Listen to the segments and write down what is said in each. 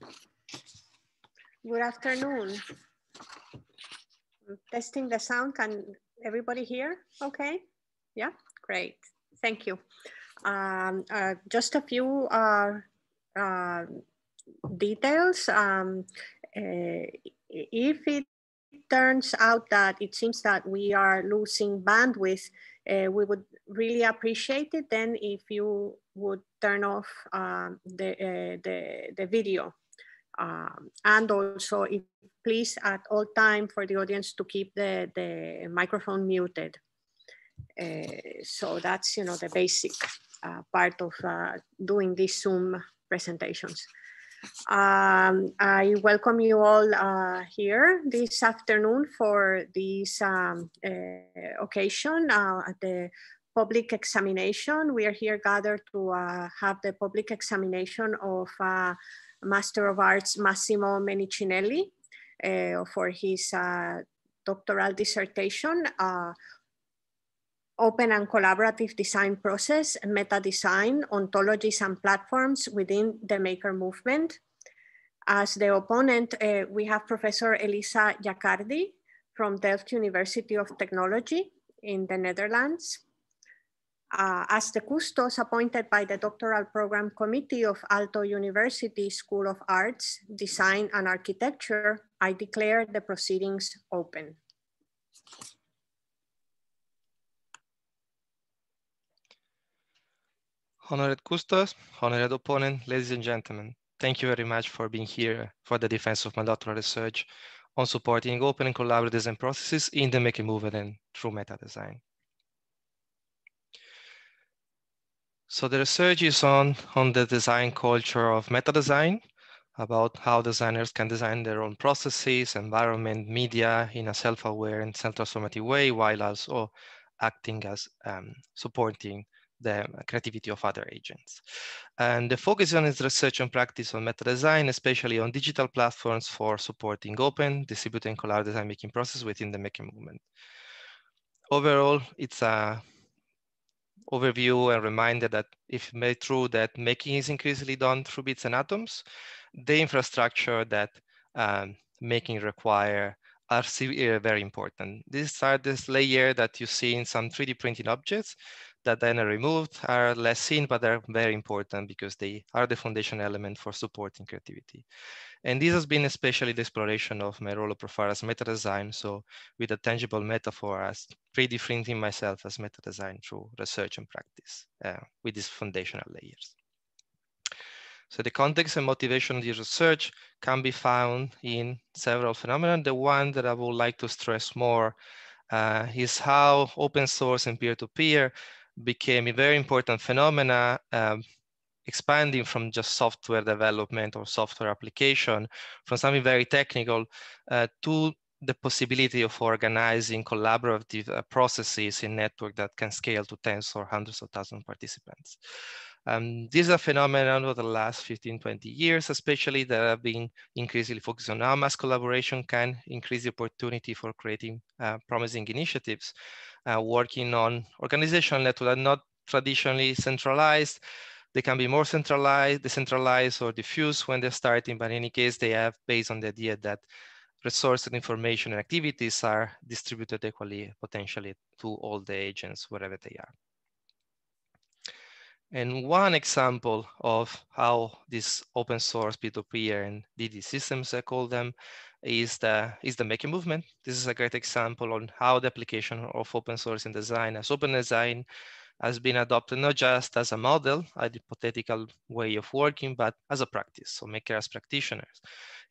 Good afternoon. Testing the sound. Can everybody hear? Okay. Yeah, great. Thank you. Um, uh, just a few uh, uh, details. Um, uh, if it turns out that it seems that we are losing bandwidth, uh, we would really appreciate it then if you would turn off um, the, uh, the, the video. Um, and also, if, please at all time for the audience to keep the, the microphone muted. Uh, so that's, you know, the basic uh, part of uh, doing these Zoom presentations. Um, I welcome you all uh, here this afternoon for this um, uh, occasion uh, at the public examination. We are here gathered to uh, have the public examination of uh, Master of Arts Massimo Menichinelli uh, for his doctoral dissertation open and collaborative design process, meta design, ontologies and platforms within the maker movement. As the opponent, uh, we have Professor Elisa Giaccardi from Delft University of Technology in the Netherlands. Uh, as the custos appointed by the doctoral program committee of Aalto University School of Arts, Design and Architecture, I declare the proceedings open. Honored Custos, honored opponent, ladies and gentlemen, thank you very much for being here for the defense of my doctoral research on supporting open and collaborative design processes in the making movement and through meta design. So the research is on, on the design culture of meta design, about how designers can design their own processes, environment, media in a self-aware and self-transformative way, while also acting as um, supporting the creativity of other agents. And the focus on is research and practice on meta design, especially on digital platforms for supporting open, distributed and collaborative design making process within the making movement. Overall, it's a overview and reminder that if made true that making is increasingly done through bits and atoms, the infrastructure that um, making require are very important. These are this layer that you see in some 3D printing objects that then are removed are less seen, but they're very important because they are the foundation element for supporting creativity. And this has been especially the exploration of my role of profile as meta design. So with a tangible metaphor as 3D printing myself as meta design through research and practice uh, with these foundational layers. So the context and motivation of this research can be found in several phenomena. The one that I would like to stress more uh, is how open source and peer-to-peer -peer became a very important phenomena, um, expanding from just software development or software application, from something very technical uh, to the possibility of organizing collaborative uh, processes in network that can scale to tens or hundreds of thousands of participants. Um, this is a phenomenon over the last 15, 20 years, especially that have been increasingly focused on how mass collaboration can increase the opportunity for creating uh, promising initiatives uh, working on organizational networks that are not traditionally centralized. They can be more centralized, decentralized, or diffuse when they're starting, but in any case, they have based on the idea that resources, information, and activities are distributed equally, potentially, to all the agents, wherever they are. And one example of how this open source peer-to-peer and DD systems, I call them, is the, is the making movement. This is a great example on how the application of open source in design as open design has been adopted not just as a model, a hypothetical way of working, but as a practice, so Maker as practitioners.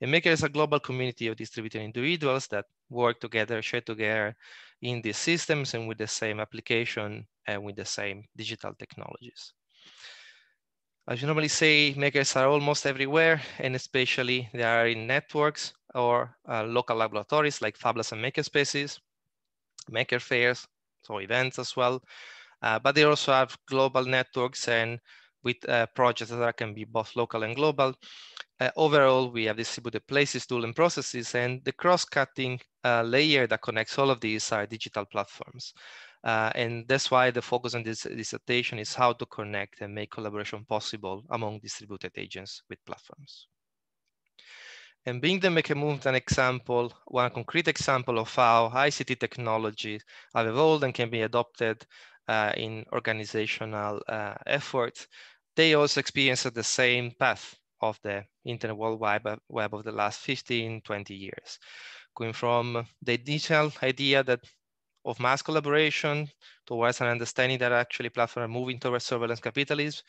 And Maker is a global community of distributed individuals that work together, share together in these systems and with the same application and with the same digital technologies. As you normally say, makers are almost everywhere, and especially they are in networks or uh, local laboratories like Fablabs and Makerspaces, maker fairs, so events as well. Uh, but they also have global networks and with uh, projects that can be both local and global. Uh, overall, we have distributed places, tools, and processes, and the cross-cutting uh, layer that connects all of these are digital platforms. Uh, and that's why the focus on this dissertation is how to connect and make collaboration possible among distributed agents with platforms. And being the Maker Movement an example, one concrete example of how ICT technologies have evolved and can be adopted uh, in organizational uh, efforts, they also experienced the same path of the internet world web, web of the last 15, 20 years, going from the initial idea that of mass collaboration towards an understanding that actually platforms are moving towards surveillance capitalism,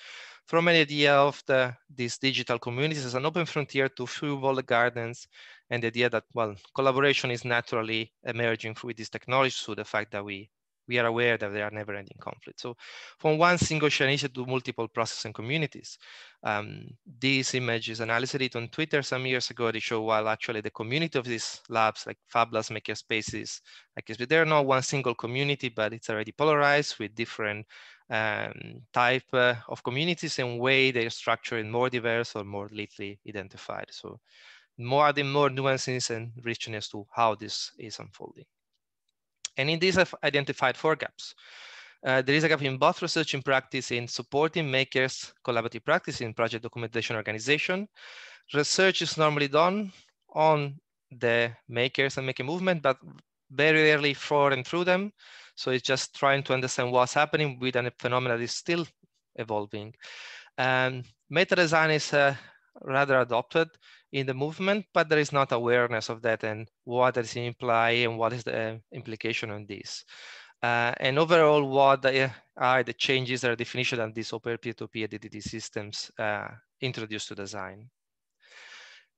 from an idea of the, these digital communities as an open frontier to fuel gardens, and the idea that, well, collaboration is naturally emerging with this technology through the fact that we we are aware that there are never ending conflicts. So from one single shared to multiple processes and communities. Um, this image is analysis it on Twitter some years ago. They show while actually the community of these labs like Fablabs, Makerspaces, like they're not one single community, but it's already polarized with different um, type uh, of communities and way they're structured more diverse or more neatly identified. So more adding more nuances and richness to how this is unfolding. And in these, I've identified four gaps. Uh, there is a gap in both research and practice in supporting makers collaborative practice in project documentation organization. Research is normally done on the makers and maker movement, but very rarely for and through them. So it's just trying to understand what's happening with a phenomenon that is still evolving. And meta design is uh, rather adopted in the movement, but there is not awareness of that and what does it imply and what is the implication on this. Uh, and overall, what are the changes or definition of these open peer-to-peer DDD systems uh, introduced to design.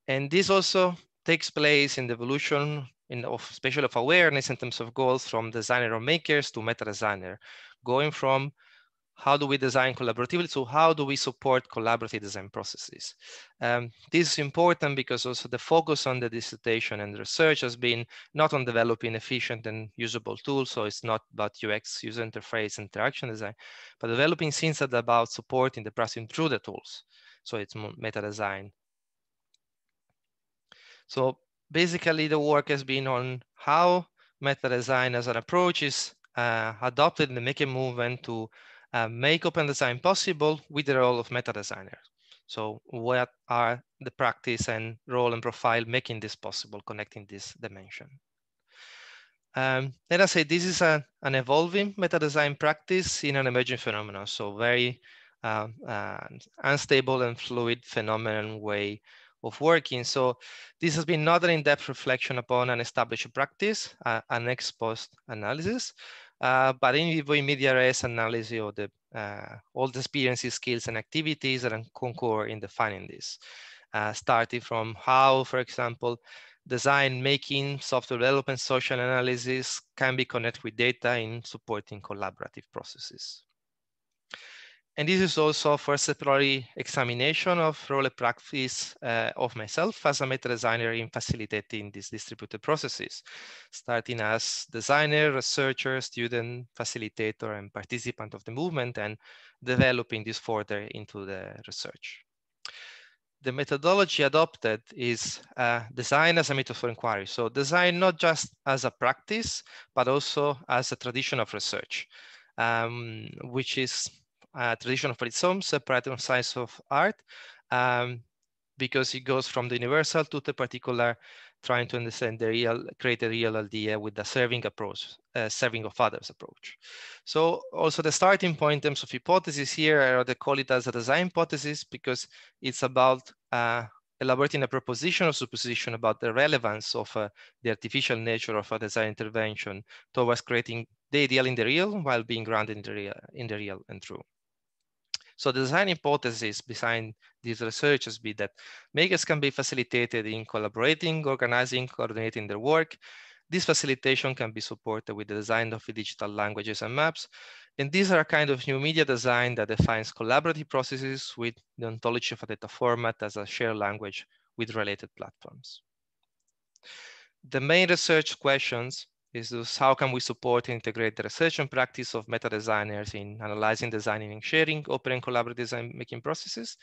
And this also takes place in the evolution in of special of awareness in terms of goals from designer or makers to meta designer, going from how do we design collaboratively? So how do we support collaborative design processes? Um, this is important because also the focus on the dissertation and research has been not on developing efficient and usable tools. So it's not about UX, user interface, interaction design, but developing things that about supporting the process through the tools. So it's meta design. So basically the work has been on how meta design as an approach is uh, adopted in the maker movement to uh, make open design possible with the role of meta designer. So what are the practice and role and profile making this possible, connecting this dimension? Um, let us say this is a, an evolving meta design practice in an emerging phenomenon. So very uh, uh, unstable and fluid phenomenon way of working. So this has been not an in-depth reflection upon an established practice, uh, an ex post analysis, uh, but in vivo media res analysis of the uh, all the experiences, skills, and activities that concur in defining this. Uh, starting from how, for example, design making, software development, social analysis can be connected with data in supporting collaborative processes. And this is also for separate examination of role practice uh, of myself as a meta designer in facilitating these distributed processes, starting as designer, researcher, student, facilitator, and participant of the movement, and developing this further into the research. The methodology adopted is uh, design as a method for inquiry. So design not just as a practice, but also as a tradition of research, um, which is tradition of own, separate on science of art, um, because it goes from the universal to the particular, trying to understand the real, create a real idea with the serving approach, uh, serving of others approach. So also the starting point in terms of hypothesis here, I they call it as a design hypothesis because it's about uh, elaborating a proposition or supposition about the relevance of uh, the artificial nature of a design intervention towards creating the ideal in the real while being grounded in the real, in the real and true. So the design hypothesis behind this research has been that makers can be facilitated in collaborating, organizing, coordinating their work. This facilitation can be supported with the design of digital languages and maps. And these are a kind of new media design that defines collaborative processes with the ontology of a data format as a shared language with related platforms. The main research questions is this, how can we support and integrate the research and practice of meta designers in analyzing, designing, and sharing open and collaborative design making processes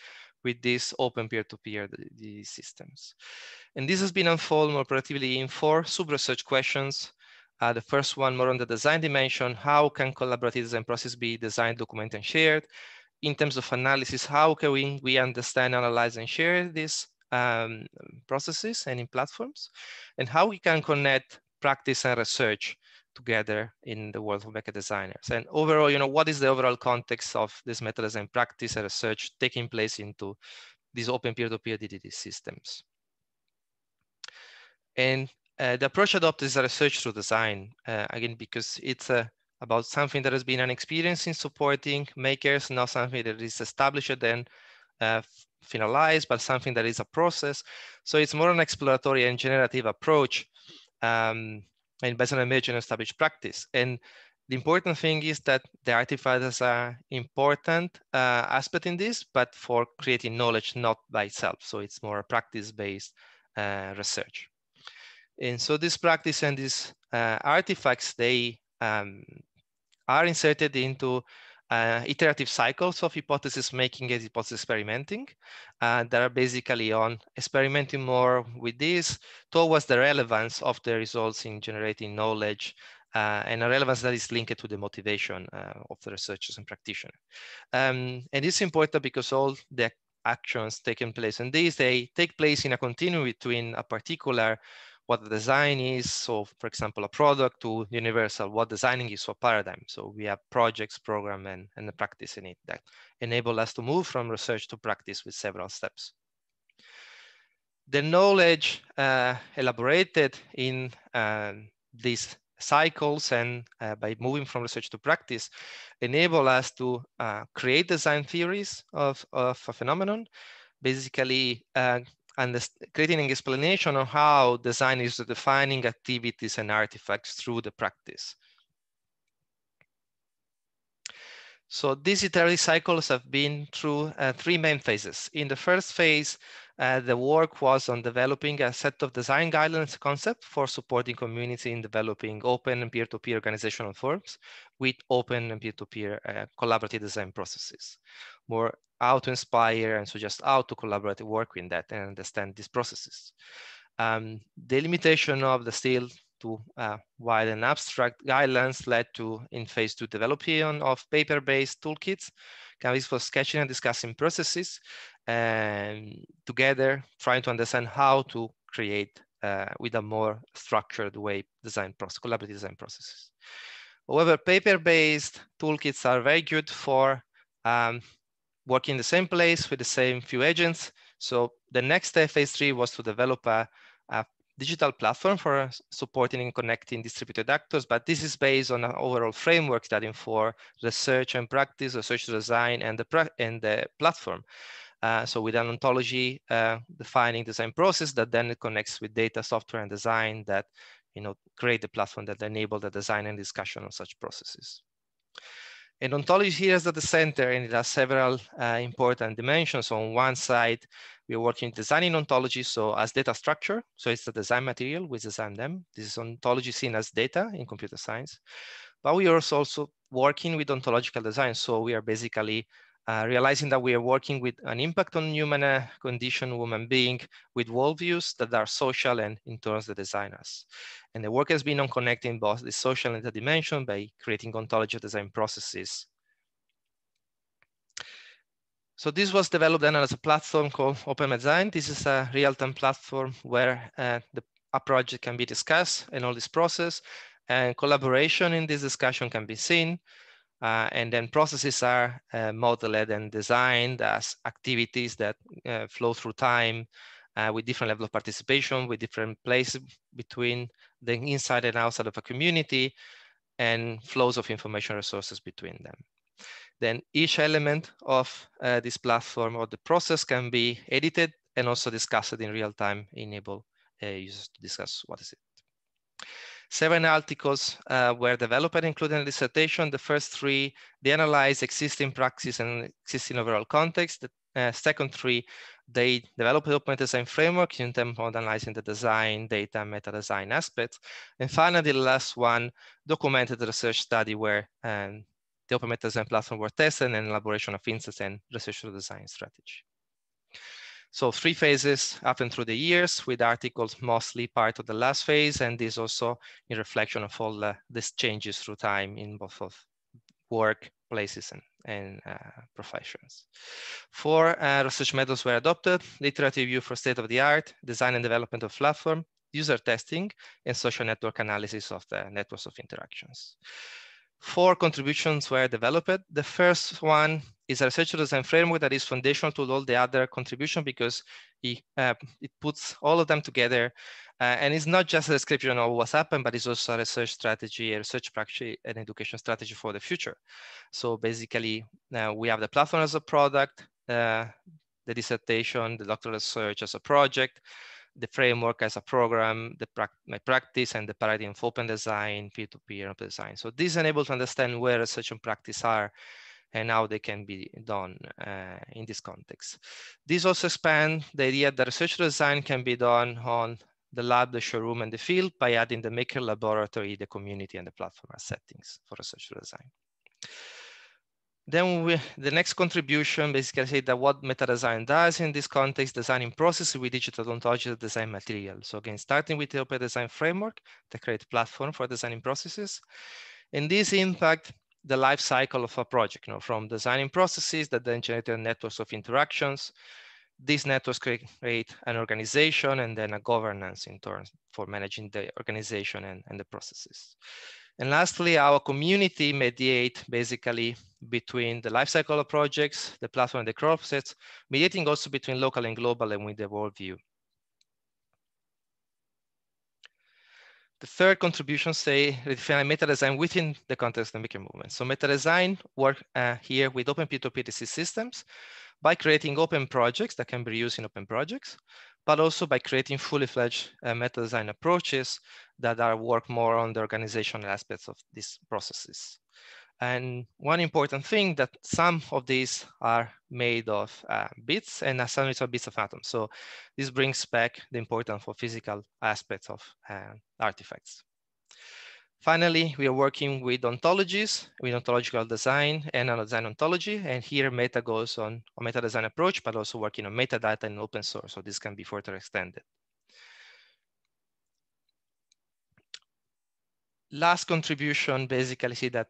with these open peer-to-peer -peer systems. And this has been unfolded more operatively in four sub-research questions. Uh, the first one more on the design dimension, how can collaborative design process be designed, documented, and shared? In terms of analysis, how can we, we understand, analyze, and share this um, processes and in platforms, and how we can connect practice and research together in the world of meta designers. And overall, you know, what is the overall context of this meta design practice and research taking place into these open peer-to-peer -peer DDD systems? And uh, the approach adopted is research through design, uh, again, because it's uh, about something that has been an experience in supporting makers, not something that is established and uh, finalized, but something that is a process. So it's more an exploratory and generative approach um, and based on emerging established practice. And the important thing is that the artifacts are an important uh, aspect in this, but for creating knowledge, not by itself. So it's more a practice-based uh, research. And so this practice and these uh, artifacts, they um, are inserted into uh, iterative cycles of hypothesis making and hypothesis experimenting uh, that are basically on experimenting more with this towards the relevance of the results in generating knowledge uh, and a relevance that is linked to the motivation uh, of the researchers and practitioners. Um, and it's important because all the actions taking place in these, they take place in a continuum between a particular what the design is. So for example, a product to universal, what designing is for paradigm. So we have projects, program, and, and the practice in it that enable us to move from research to practice with several steps. The knowledge uh, elaborated in uh, these cycles and uh, by moving from research to practice enable us to uh, create design theories of, of a phenomenon, basically uh, and creating an explanation on how design is defining activities and artifacts through the practice. So these iterative cycles have been through uh, three main phases. In the first phase, uh, the work was on developing a set of design guidelines concept for supporting community in developing open and peer-to-peer -peer organizational forms with open and peer-to-peer -peer, uh, collaborative design processes. More how to inspire and suggest how to collaborate work in that and understand these processes. Um, the limitation of the still to uh, wide and abstract guidelines led to in phase two development of paper-based toolkits, canvas for sketching and discussing processes, and together trying to understand how to create uh, with a more structured way design process, collaborative design processes. However, paper-based toolkits are very good for um, working in the same place with the same few agents. So the next step, phase three, was to develop a, a digital platform for supporting and connecting distributed actors, but this is based on an overall framework that inform research and practice, research design, and the, and the platform. Uh, so with an ontology uh, defining design process that then connects with data, software, and design that you know create the platform that enable the design and discussion of such processes. And ontology here is at the center and it has several uh, important dimensions. On one side, we are working designing ontology, so as data structure. So it's the design material, we design them. This is ontology seen as data in computer science. But we are also working with ontological design. So we are basically uh, realizing that we are working with an impact on human uh, condition, human being, with worldviews that are social and in terms of the designers. And the work has been on connecting both the social and the dimension by creating ontology design processes. So this was developed then as a platform called Open Design. This is a real-time platform where uh, the, a project can be discussed and all this process and collaboration in this discussion can be seen. Uh, and then processes are uh, modeled and designed as activities that uh, flow through time uh, with different level of participation, with different places between the inside and outside of a community, and flows of information resources between them. Then each element of uh, this platform or the process can be edited and also discussed in real time, enable uh, users to discuss what is it. Seven articles uh, were developed, including a dissertation. The first three, they analyze existing practice and existing overall context. The uh, second three, they developed the open design framework in terms of analyzing the design, data, meta design aspects. And finally, the last one documented the research study where um, the open meta design platform were tested and elaboration of insights and research design strategy. So three phases happen through the years with articles mostly part of the last phase and this also in reflection of all uh, these changes through time in both of workplaces and, and uh, professions. Four uh, research methods were adopted, literature review for state-of-the-art, design and development of platform, user testing, and social network analysis of the networks of interactions. Four contributions were developed. The first one is a research design framework that is foundational to all the other contribution because it, uh, it puts all of them together uh, and it's not just a description of what's happened, but it's also a research strategy, a research practice, and education strategy for the future. So basically, uh, we have the platform as a product, uh, the dissertation, the doctoral research as a project, the framework as a program, the pra my practice, and the paradigm of open design, peer-to-peer -peer design. So this enables to understand where research and practice are and how they can be done uh, in this context. This also expands the idea that research design can be done on the lab, the showroom, and the field by adding the maker laboratory, the community, and the platform as settings for research design. Then we, the next contribution basically say that what meta design does in this context, designing processes with digital ontology design material. So again, starting with the open design framework, the create platform for designing processes. And this impact the life cycle of a project, you know, from designing processes that then generate networks of interactions. These networks create an organization and then a governance in turn for managing the organization and, and the processes. And lastly, our community mediate basically between the lifecycle of projects, the platform and the process, mediating also between local and global and with the world The third contribution say redefine meta design within the context of the maker movement. So meta design work uh, here with open P2P systems by creating open projects that can be used in open projects, but also by creating fully fledged uh, meta design approaches that are work more on the organizational aspects of these processes. And one important thing that some of these are made of uh, bits and some are bits of atoms. So this brings back the importance for physical aspects of uh, artifacts. Finally, we are working with ontologies, with ontological design and design ontology. And here meta goes on a meta design approach, but also working on metadata and open source. So this can be further extended. Last contribution basically see that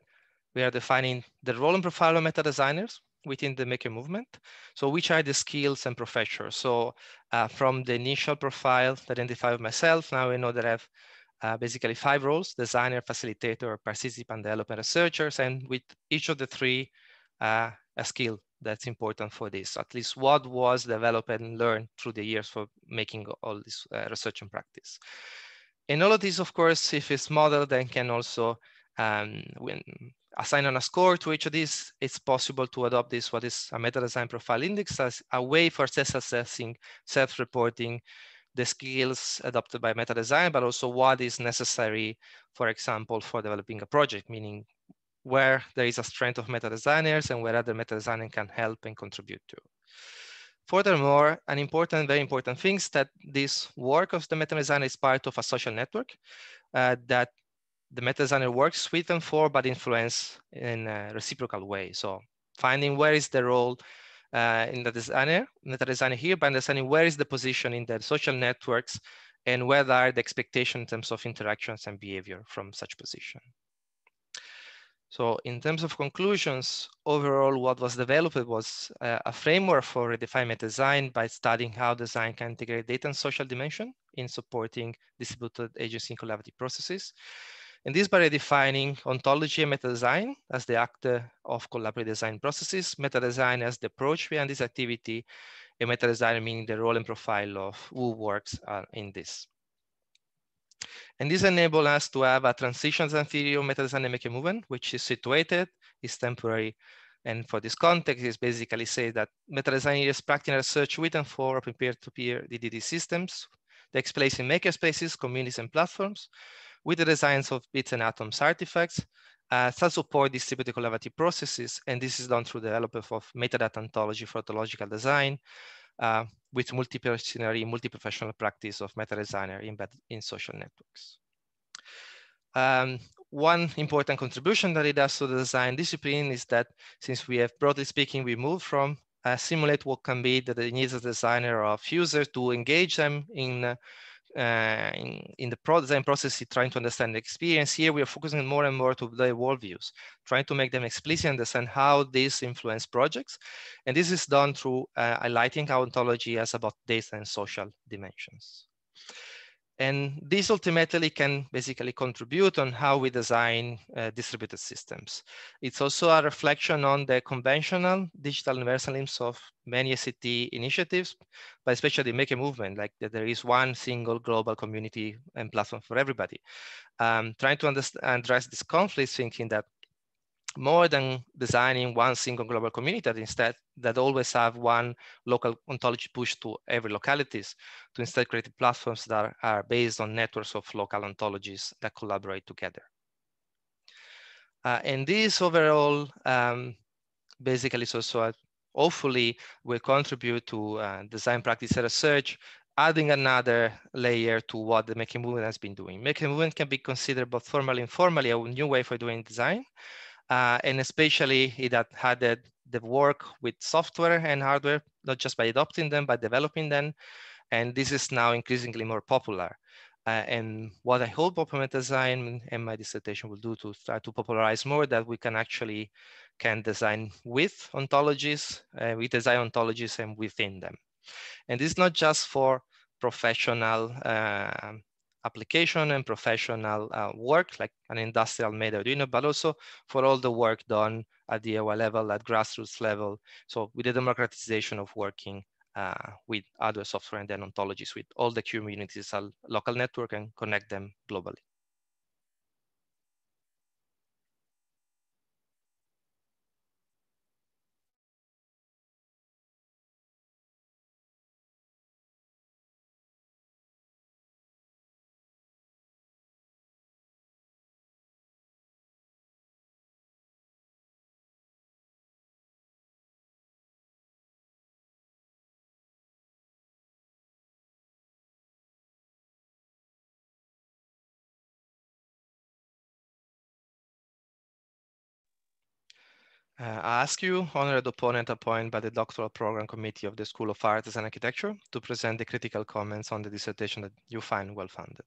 we are defining the role and profile of meta designers within the maker movement. So which are the skills and professions? So uh, from the initial profile that identify myself, now I know that I have uh, basically five roles, designer, facilitator, participant, developer, researchers, and with each of the three, uh, a skill that's important for this, at least what was developed and learned through the years for making all this uh, research and practice. And all of this, of course, if it's modeled, then can also um, when assign on a score to each of these, it's possible to adopt this, what is a meta design profile index as a way for self-assessing, self-reporting, the skills adopted by meta design, but also what is necessary, for example, for developing a project, meaning where there is a strength of meta designers and where other meta designers can help and contribute to. Furthermore, an important, very important thing is that this work of the meta designer is part of a social network uh, that the meta designer works with and for, but influence in a reciprocal way. So finding where is the role uh, in the designer, meta designer here, by understanding where is the position in the social networks and where are the expectations in terms of interactions and behavior from such position. So in terms of conclusions, overall, what was developed was uh, a framework for redefining design by studying how design can integrate data and social dimension in supporting distributed agency and collaborative processes. And this by redefining ontology and meta design as the actor of collaborative design processes, meta design as the approach behind this activity, and meta design meaning the role and profile of who works uh, in this. And this enables us to have a transition design theory of meta design and maker movement, which is situated, is temporary. And for this context, is basically say that meta design is practical research with and for open peer-to-peer DDD systems, takes place in makerspaces, communities, and platforms, with the designs of bits and atoms artifacts uh, that support distributed collaborative processes. And this is done through the development of metadata ontology for ontological design uh, with multi-disciplinary, multi-professional practice of meta designer embedded in social networks. Um, one important contribution that it does to the design discipline is that since we have broadly speaking, we move from uh, simulate what can be the needs of designer or of users to engage them in uh, uh, in, in the pro design process, trying to understand the experience. Here, we are focusing more and more to the worldviews, trying to make them explicit, understand how this influence projects. And this is done through uh, highlighting ontology as about data and social dimensions. And this ultimately can basically contribute on how we design uh, distributed systems. It's also a reflection on the conventional digital universalisms of many ICT initiatives, but especially Maker movement, like that there is one single global community and platform for everybody. Um, trying to understand, address this conflict, thinking that more than designing one single global community that instead that always have one local ontology push to every localities to instead create platforms that are based on networks of local ontologies that collaborate together. Uh, and this overall um, basically is also hopefully will contribute to uh, design practice research, adding another layer to what the making movement has been doing. Making movement can be considered both formally and informally a new way for doing design, uh, and especially it had the work with software and hardware, not just by adopting them, but developing them. And this is now increasingly more popular. Uh, and what I hope Open Design and my dissertation will do to try to popularize more that we can actually can design with ontologies, uh, we design ontologies and within them. And this is not just for professional uh, application and professional uh, work, like an industrial made Arduino, but also for all the work done at the DIY level, at grassroots level. So with the democratization of working uh, with other software and then ontologies with all the communities, local network and connect them globally. Uh, I ask you, honored opponent appointed by the doctoral program committee of the School of Arts and Architecture to present the critical comments on the dissertation that you find well-founded.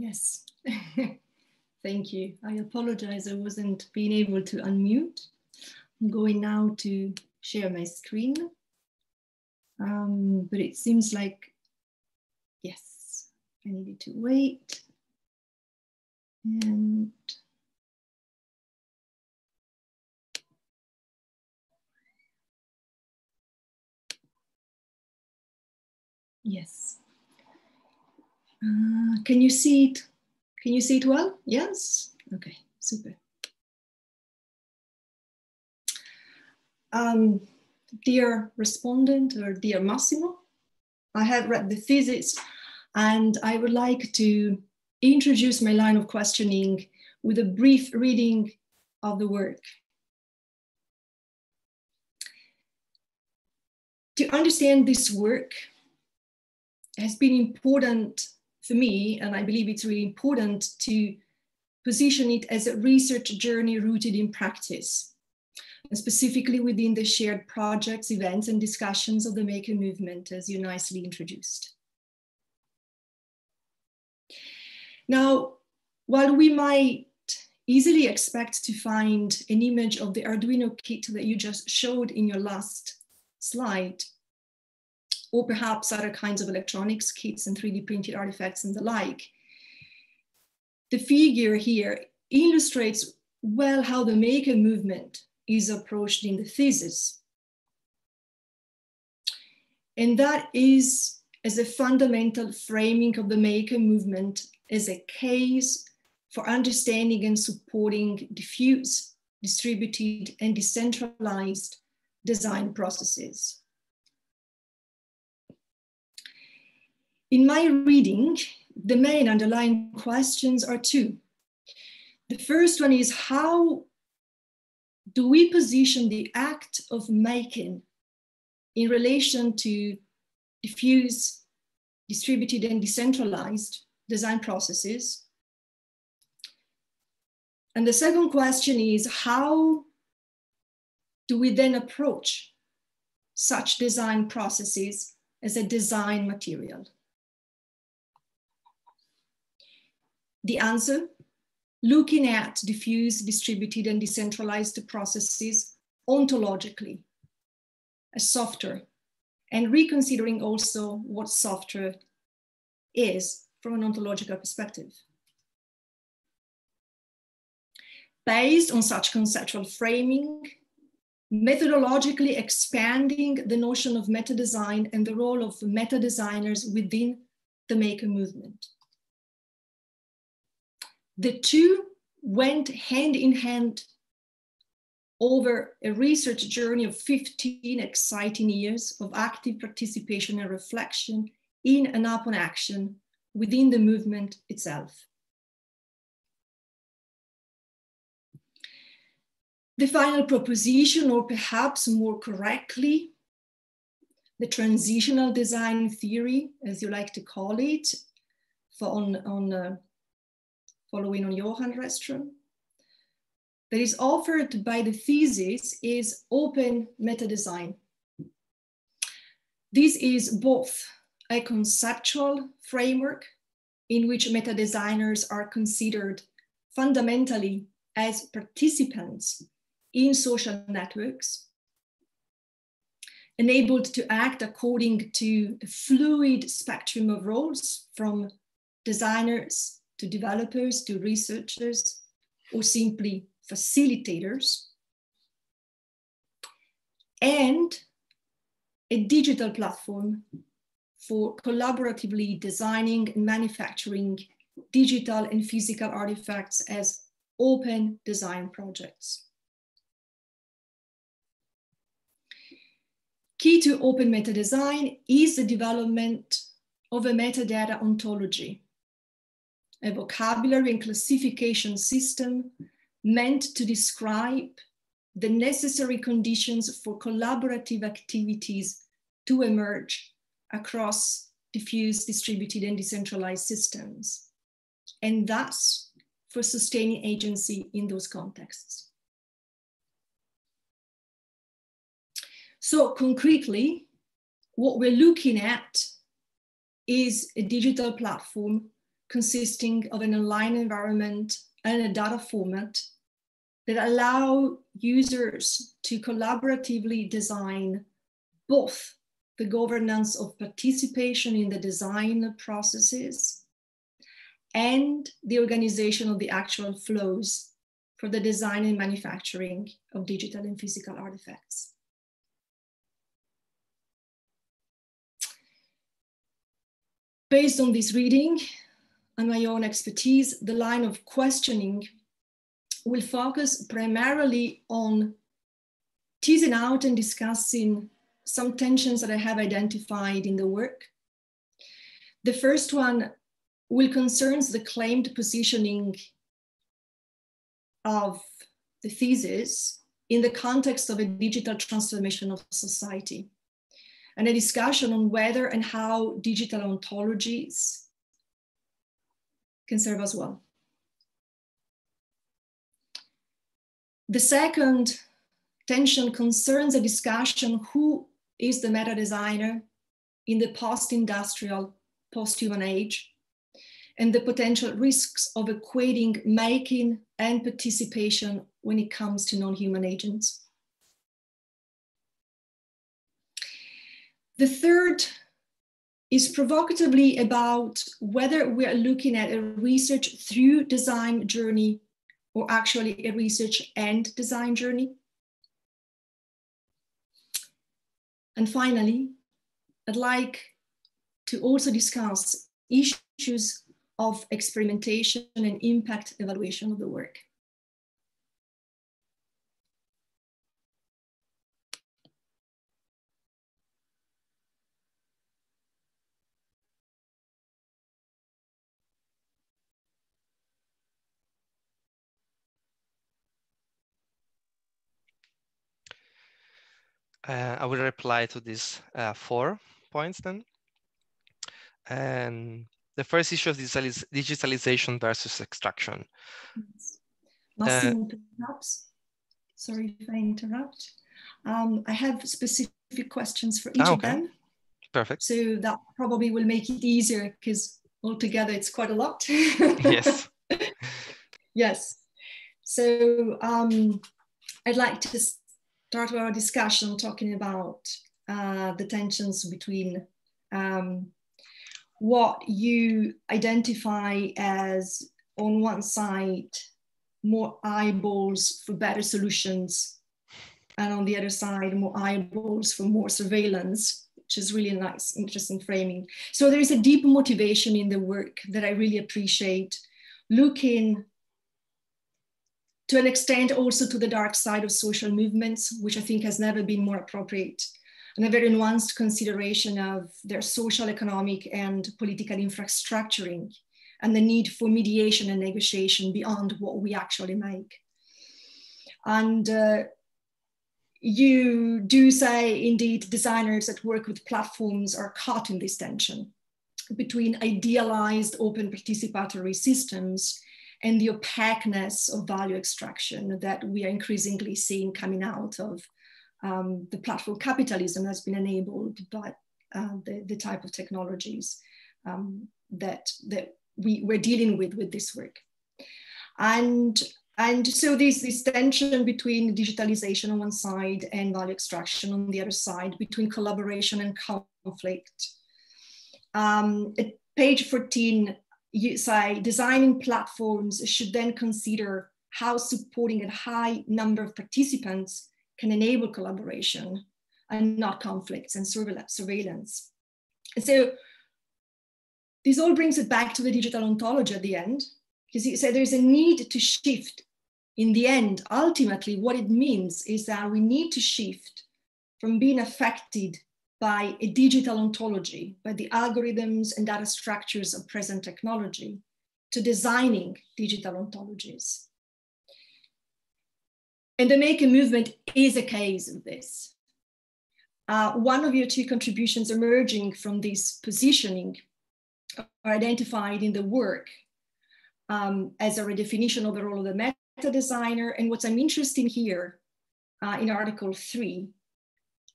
Yes, thank you. I apologize, I wasn't being able to unmute. I'm going now to share my screen. Um, but it seems like, yes, I needed to wait. And yes. Uh, can you see it? Can you see it well? Yes? Okay, super. Um, dear respondent or dear Massimo, I have read the thesis and I would like to introduce my line of questioning with a brief reading of the work. To understand this work has been important for me, and I believe it's really important to position it as a research journey rooted in practice, and specifically within the shared projects, events, and discussions of the Maker movement, as you nicely introduced. Now, while we might easily expect to find an image of the Arduino kit that you just showed in your last slide, or perhaps other kinds of electronics kits and 3D printed artifacts and the like. The figure here illustrates well how the maker movement is approached in the thesis. And that is as a fundamental framing of the maker movement as a case for understanding and supporting diffuse, distributed, and decentralized design processes. In my reading, the main underlying questions are two. The first one is how do we position the act of making in relation to diffuse, distributed, and decentralized design processes? And the second question is how do we then approach such design processes as a design material? The answer looking at diffuse, distributed, and decentralized processes ontologically as software and reconsidering also what software is from an ontological perspective. Based on such conceptual framing, methodologically expanding the notion of meta design and the role of meta designers within the maker movement. The two went hand in hand over a research journey of 15 exciting years of active participation and reflection in and upon action within the movement itself. The final proposition, or perhaps more correctly, the transitional design theory, as you like to call it, for on, on uh, following on Johan Redström, that is offered by the thesis is open meta design. This is both a conceptual framework in which meta designers are considered fundamentally as participants in social networks, enabled to act according to the fluid spectrum of roles from designers to developers, to researchers, or simply facilitators, and a digital platform for collaboratively designing and manufacturing digital and physical artifacts as open design projects. Key to open meta design is the development of a metadata ontology a vocabulary and classification system meant to describe the necessary conditions for collaborative activities to emerge across diffuse, distributed, and decentralized systems, and thus for sustaining agency in those contexts. So concretely, what we're looking at is a digital platform consisting of an online environment and a data format that allow users to collaboratively design both the governance of participation in the design processes and the organization of the actual flows for the design and manufacturing of digital and physical artifacts. Based on this reading, and my own expertise, the line of questioning will focus primarily on teasing out and discussing some tensions that I have identified in the work. The first one will concerns the claimed positioning of the thesis in the context of a digital transformation of society and a discussion on whether and how digital ontologies can serve as well. The second tension concerns a discussion who is the meta designer in the post-industrial, post-human age, and the potential risks of equating making and participation when it comes to non-human agents. The third is provocatively about whether we are looking at a research through design journey or actually a research and design journey. And finally, I'd like to also discuss issues of experimentation and impact evaluation of the work. Uh, I will reply to these uh, four points then. And the first issue of digitalization versus extraction. Massimo, uh, perhaps. Sorry if I interrupt. Um, I have specific questions for each ah, okay. of them. Perfect. So that probably will make it easier because altogether it's quite a lot. yes. yes. So um, I'd like to start our discussion talking about uh, the tensions between um, what you identify as, on one side, more eyeballs for better solutions, and on the other side, more eyeballs for more surveillance, which is really a nice, interesting framing. So there is a deep motivation in the work that I really appreciate, looking to an extent also to the dark side of social movements, which I think has never been more appropriate, and a very nuanced consideration of their social, economic, and political infrastructuring, and the need for mediation and negotiation beyond what we actually make. And uh, you do say, indeed, designers that work with platforms are caught in this tension between idealized open participatory systems and the opaqueness of value extraction that we are increasingly seeing coming out of um, the platform capitalism that's been enabled by uh, the, the type of technologies um, that, that we, we're dealing with with this work. And, and so there's this tension between digitalization on one side and value extraction on the other side, between collaboration and conflict. Um, at page 14, you say designing platforms should then consider how supporting a high number of participants can enable collaboration and not conflicts and surveillance. And so this all brings it back to the digital ontology at the end, because you say there's a need to shift. In the end, ultimately, what it means is that we need to shift from being affected by a digital ontology, by the algorithms and data structures of present technology, to designing digital ontologies. And the Maker movement is a case of this. Uh, one of your two contributions emerging from this positioning are identified in the work um, as a redefinition of the role of the meta designer. And what I'm interested in here uh, in Article 3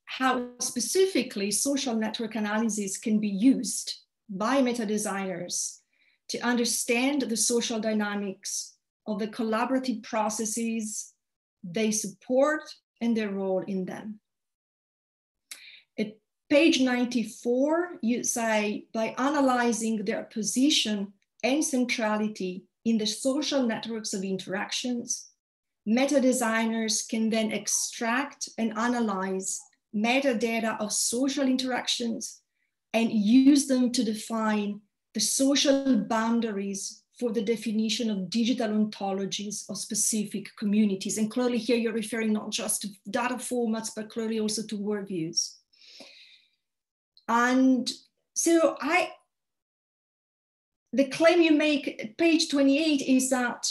how specifically social network analysis can be used by meta designers to understand the social dynamics of the collaborative processes they support and their role in them. At page 94, you say, by analyzing their position and centrality in the social networks of interactions, meta designers can then extract and analyze metadata of social interactions and use them to define the social boundaries for the definition of digital ontologies of specific communities. And clearly here you're referring not just to data formats, but clearly also to worldviews. And so I, the claim you make page 28 is that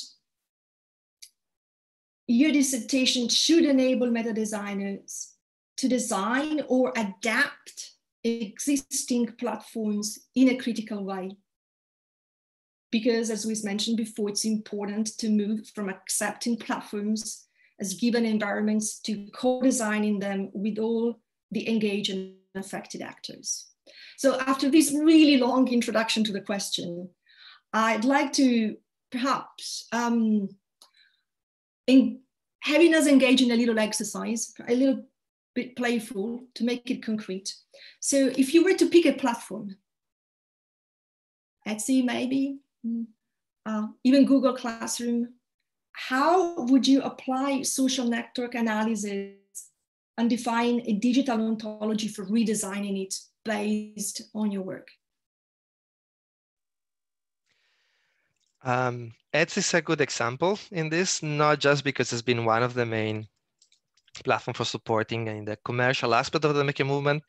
your dissertation should enable meta designers to design or adapt existing platforms in a critical way. Because as we've mentioned before, it's important to move from accepting platforms as given environments to co-designing them with all the engaged and affected actors. So after this really long introduction to the question, I'd like to perhaps um, in, having us engage in a little exercise, a little bit playful to make it concrete. So if you were to pick a platform, Etsy maybe, mm, uh, even Google Classroom, how would you apply social network analysis and define a digital ontology for redesigning it based on your work? Um, Etsy is a good example in this, not just because it's been one of the main platform for supporting in the commercial aspect of the maker movement,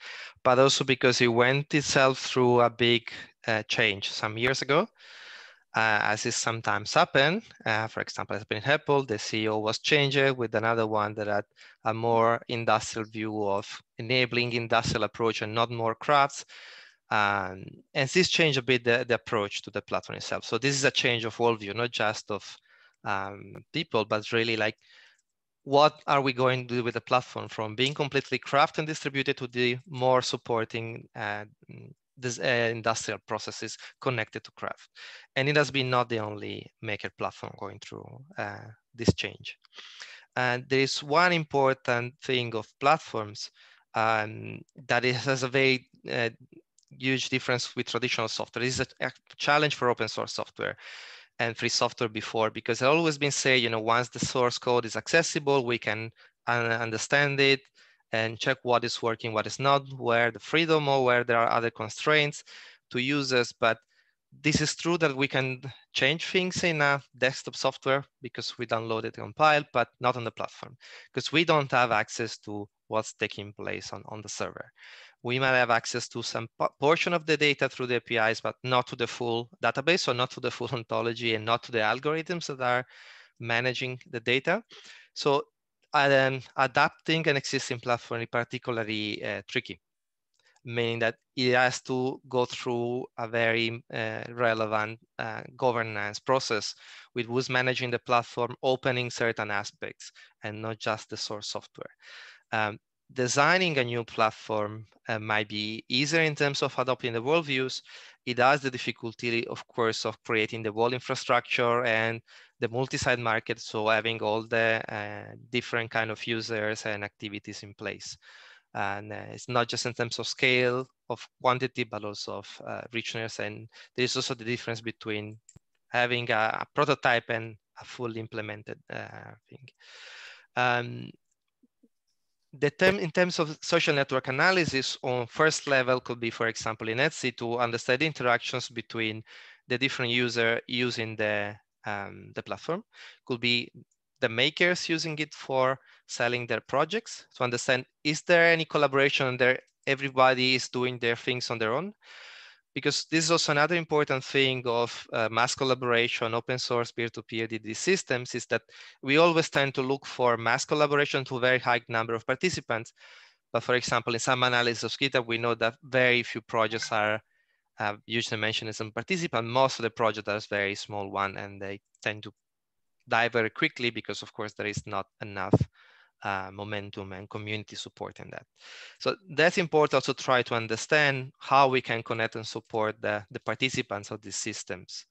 but also because it went itself through a big uh, change some years ago. uh, as is sometimes happen. Uh, for example, as been Apple, the CEO was changed with another one that had a more industrial view of enabling industrial approach and not more crafts. Um, and this changed a bit the, the, approach to the platform itself. So this is a change of worldview, not just of um, people, but really like what are we going to do with the platform from being completely craft and distributed to the more supporting uh, this, uh, industrial processes connected to craft. And it has been not the only maker platform going through uh, this change. And there is one important thing of platforms um, that has a very uh, huge difference with traditional software. This is a, a, challenge for open source software and free software before because I've always been saying, you know, once the source code is accessible, we can understand it, and check what is working, what is not, where the freedom or where there are other constraints to users. But this is true that we can change things in a desktop software because we download it compiled, but not on the platform because we don't have access to what's taking place on, on the server. We might have access to some portion of the data through the APIs, but not to the full database or not to the full ontology and not to the algorithms that are managing the data. So and adapting an existing platform is particularly uh, tricky, meaning that it has to go through a very uh, relevant uh, governance process with who's managing the platform, opening certain aspects and not just the source software. Um, designing a new platform uh, might be easier in terms of adopting the worldviews. It has the difficulty, of course, of creating the whole infrastructure and the multi-sided market, so having all the uh, different kind of users and activities in place. And uh, it's not just in terms of scale, of quantity, but also of uh, richness. And there's also the difference between having a, a prototype and a fully implemented uh, thing. Um, the term in terms of social network analysis on first level could be, for example, in Etsy to understand interactions between the different user using the um, the platform. Could be the makers using it for selling their projects to understand, is there any collaboration there? Everybody is doing their things on their own. Because this is also another important thing of uh, mass collaboration, open source peer-to-peer -peer DD systems is that we always tend to look for mass collaboration to a very high number of participants. But for example, in some analysis of GitHub, we know that very few projects are have huge dimension as a participant. Most of the projects are very small one and they tend to die very quickly because of course there is not enough uh, momentum and community support in that. So that's important to try to understand how we can connect and support the, the participants of these systems.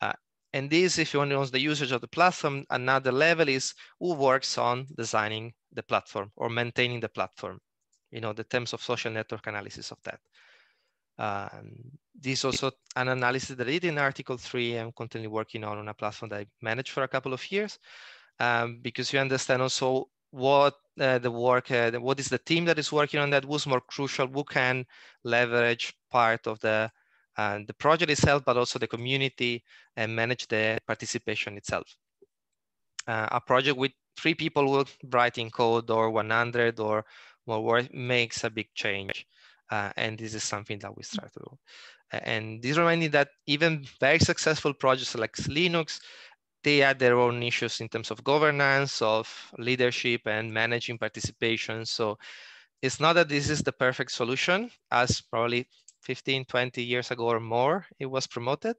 Uh, and this, if you want to know the usage of the platform, another level is who works on designing the platform or maintaining the platform, you know, the terms of social network analysis of that. Um, this is also an analysis that I did in Article 3. I'm continually working on on a platform that I managed for a couple of years um, because you understand also what uh, the work, uh, what is the team that is working on that, who's more crucial, who can leverage part of the uh, the project itself, but also the community and manage the participation itself. Uh, a project with three people writing code or 100 or more work makes a big change. Uh, and this is something that we start to do. And this reminds me that even very successful projects like Linux, they had their own issues in terms of governance, of leadership and managing participation. So it's not that this is the perfect solution as probably 15, 20 years ago or more, it was promoted,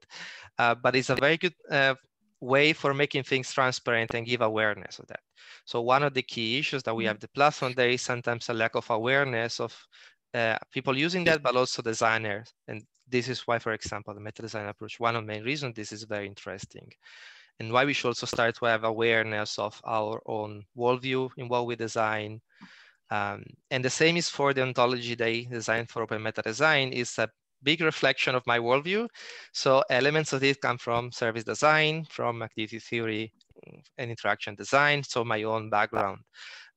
uh, but it's a very good uh, way for making things transparent and give awareness of that. So one of the key issues that we have the platform, there is sometimes a lack of awareness of uh, people using that, but also designers. And this is why, for example, the meta design approach, one of the main reasons this is very interesting and why we should also start to have awareness of our own worldview in what we design. Um, and the same is for the ontology they designed for open meta design is a big reflection of my worldview. So elements of it come from service design, from activity theory and interaction design, so my own background.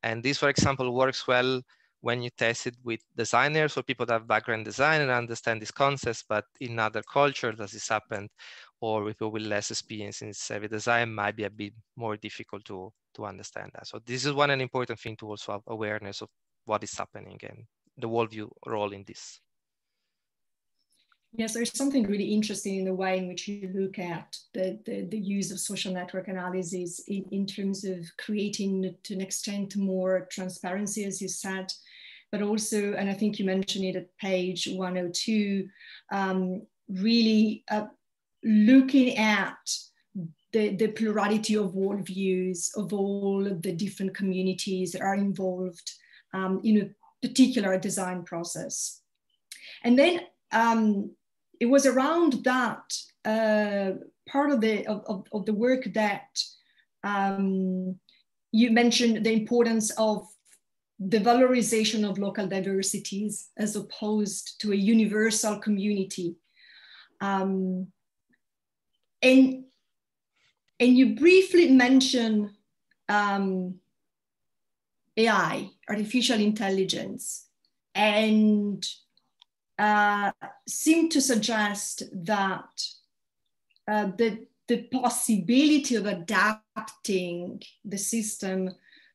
And this, for example, works well when you test it with designers or people that have background design and understand these concepts, but in other cultures does this happen, or with people with less experience in service design might be a bit more difficult to, to understand that. So this is one an important thing to also have awareness of what is happening and the worldview role in this. Yes, there's something really interesting in the way in which you look at the, the, the use of social network analysis in, in terms of creating, to an extent, more transparency, as you said, but also, and I think you mentioned it at page 102, um, really uh, looking at the, the plurality of worldviews of all of the different communities that are involved um, in a particular design process. And then um, it was around that uh, part of the of, of, the work that um, you mentioned the importance of the valorization of local diversities as opposed to a universal community. Um, and, and you briefly mention um, AI, artificial intelligence, and uh, seem to suggest that uh, the, the possibility of adapting the system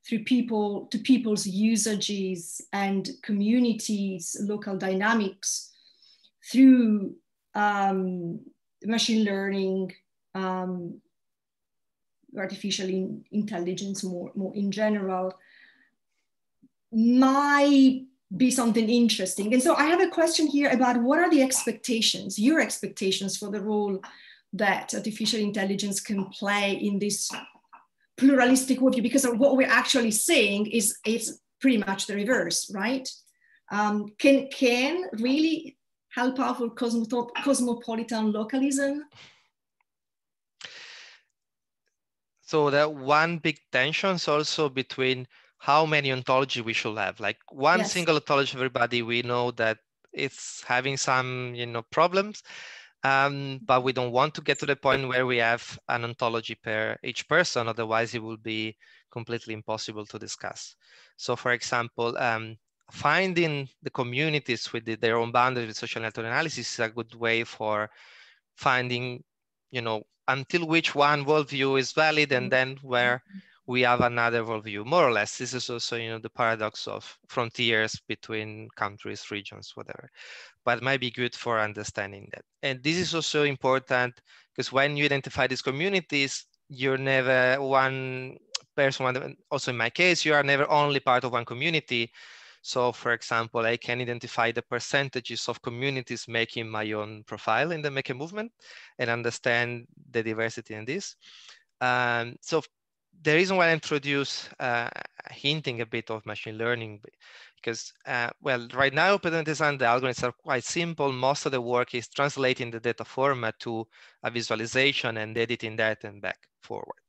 through people to people's usages and communities, local dynamics through um, machine learning, um, artificial in, intelligence more, more in general, might be something interesting. And so I have a question here about what are the expectations, your expectations for the role that artificial intelligence can play in this pluralistic worldview? Because what we're actually saying is it's pretty much the reverse, right? Um, can, can really help out for cosmopolitan localism? So that one big tension is also between how many ontology we should have. Like one yes. single ontology, everybody, we know that it's having some, you know, problems, um, but we don't want to get to the point where we have an ontology per each person. Otherwise, it will be completely impossible to discuss. So, for example, um, finding the communities with the, their own boundaries with social network analysis is a good way for finding, you know, until which one worldview is valid, and then where we have another worldview, more or less. This is also, you know, the paradox of frontiers between countries, regions, whatever. But might be good for understanding that. And this is also important because when you identify these communities, you're never one person. Also, in my case, you are never only part of one community. So, for example, I can identify the percentages of communities making my own profile in the Maker Movement and understand the diversity in this. Um, so the reason why I introduce uh, hinting a bit of machine learning, because uh, well, right now open design the algorithms are quite simple. Most of the work is translating the data format to a visualization and editing that and back forward.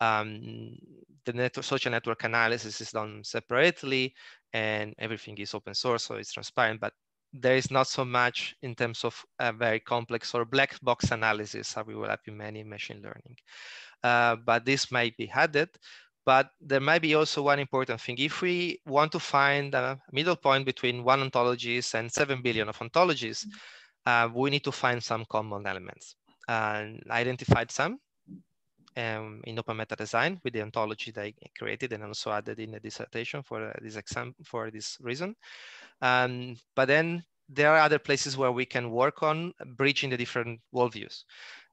Um, the social network analysis is done separately, and everything is open source, so it's transparent. But there is not so much in terms of a very complex or black box analysis that we will have in many machine learning. Uh, but this might be added. But there might be also one important thing. If we want to find a middle point between one ontologies and 7 billion of ontologies, uh, we need to find some common elements. And I identified some um, in Open Meta Design with the ontology that I created and also added in the dissertation for this exam for this reason. Um, but then there are other places where we can work on bridging the different worldviews.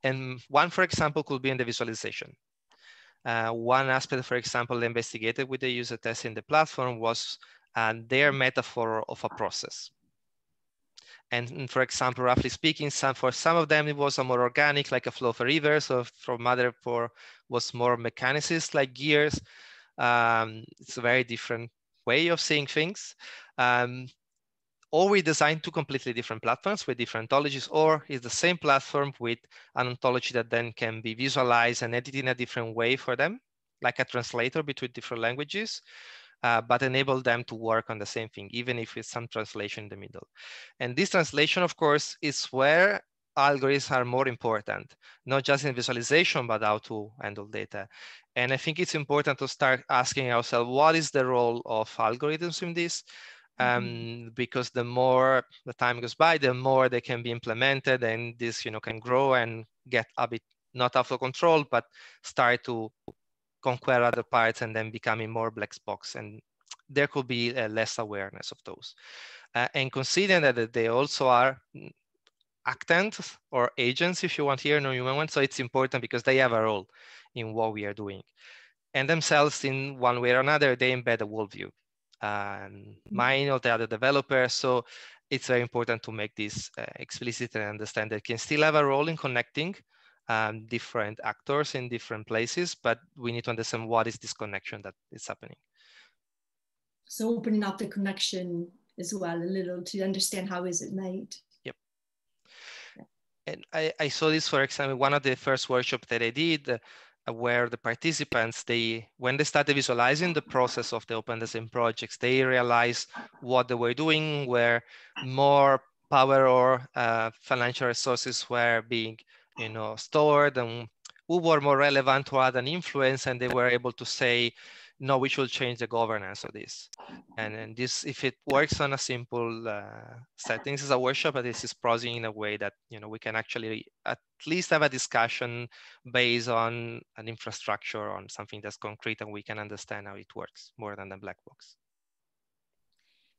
And one, for example, could be in the visualization. Uh, one aspect, for example, investigated with the user test in the platform was uh, their metaphor of a process. And for example, roughly speaking, some, for some of them, it was a more organic, like a flow of a river. So from other for was more mechanics, like gears. Um, it's a very different way of seeing things. Um, or we design two completely different platforms with different ontologies, or is the same platform with an ontology that then can be visualized and edited in a different way for them, like a translator between different languages, uh, but enable them to work on the same thing, even if it's some translation in the middle. And this translation, of course, is where algorithms are more important, not just in visualization, but how to handle data. And I think it's important to start asking ourselves, what is the role of algorithms in this? Mm-hmm. um, because the more the time goes by, the more they can be implemented and this you know can grow and get a bit not out of control, but start to conquer other parts and then becoming more black box. And there could be uh, less awareness of those. Uh, and considering that they also are actants or agents, if you want here, non-human ones. So it's important because they have a role in what we are doing. And themselves, in one way or another, they embed a worldview. Um, mine or the other developer. So it's very important to make this uh, explicit and understand that can still have a role in connecting um, different actors in different places, but we need to understand what is this connection that is happening. So opening up the connection as well a little to understand how is it made. Yep. And I, I saw this, for example, one of the first workshops that I did, uh, where the participants, they when they started visualizing the process of the open design projects, they realized what they were doing, where more power or uh, financial resources were being you know, stored and who were more relevant to add an influence and they were able to say, no, we should change the governance of this. And, and this, if it works on a simple uh, settings as a workshop, but this is prosing in a way that, you know, we can actually at least have a discussion based on an infrastructure on something that's concrete and we can understand how it works more than the black box.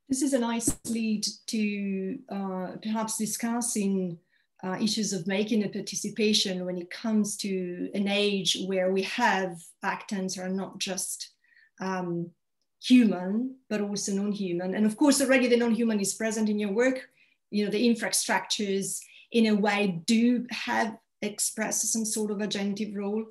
This is a nice lead to uh, perhaps discussing uh, issues of making a participation when it comes to an age where we have actants are not just um, human, but also non-human. And of course, already the non-human is present in your work. You know, the infrastructures in a way do have expressed some sort of agentive role.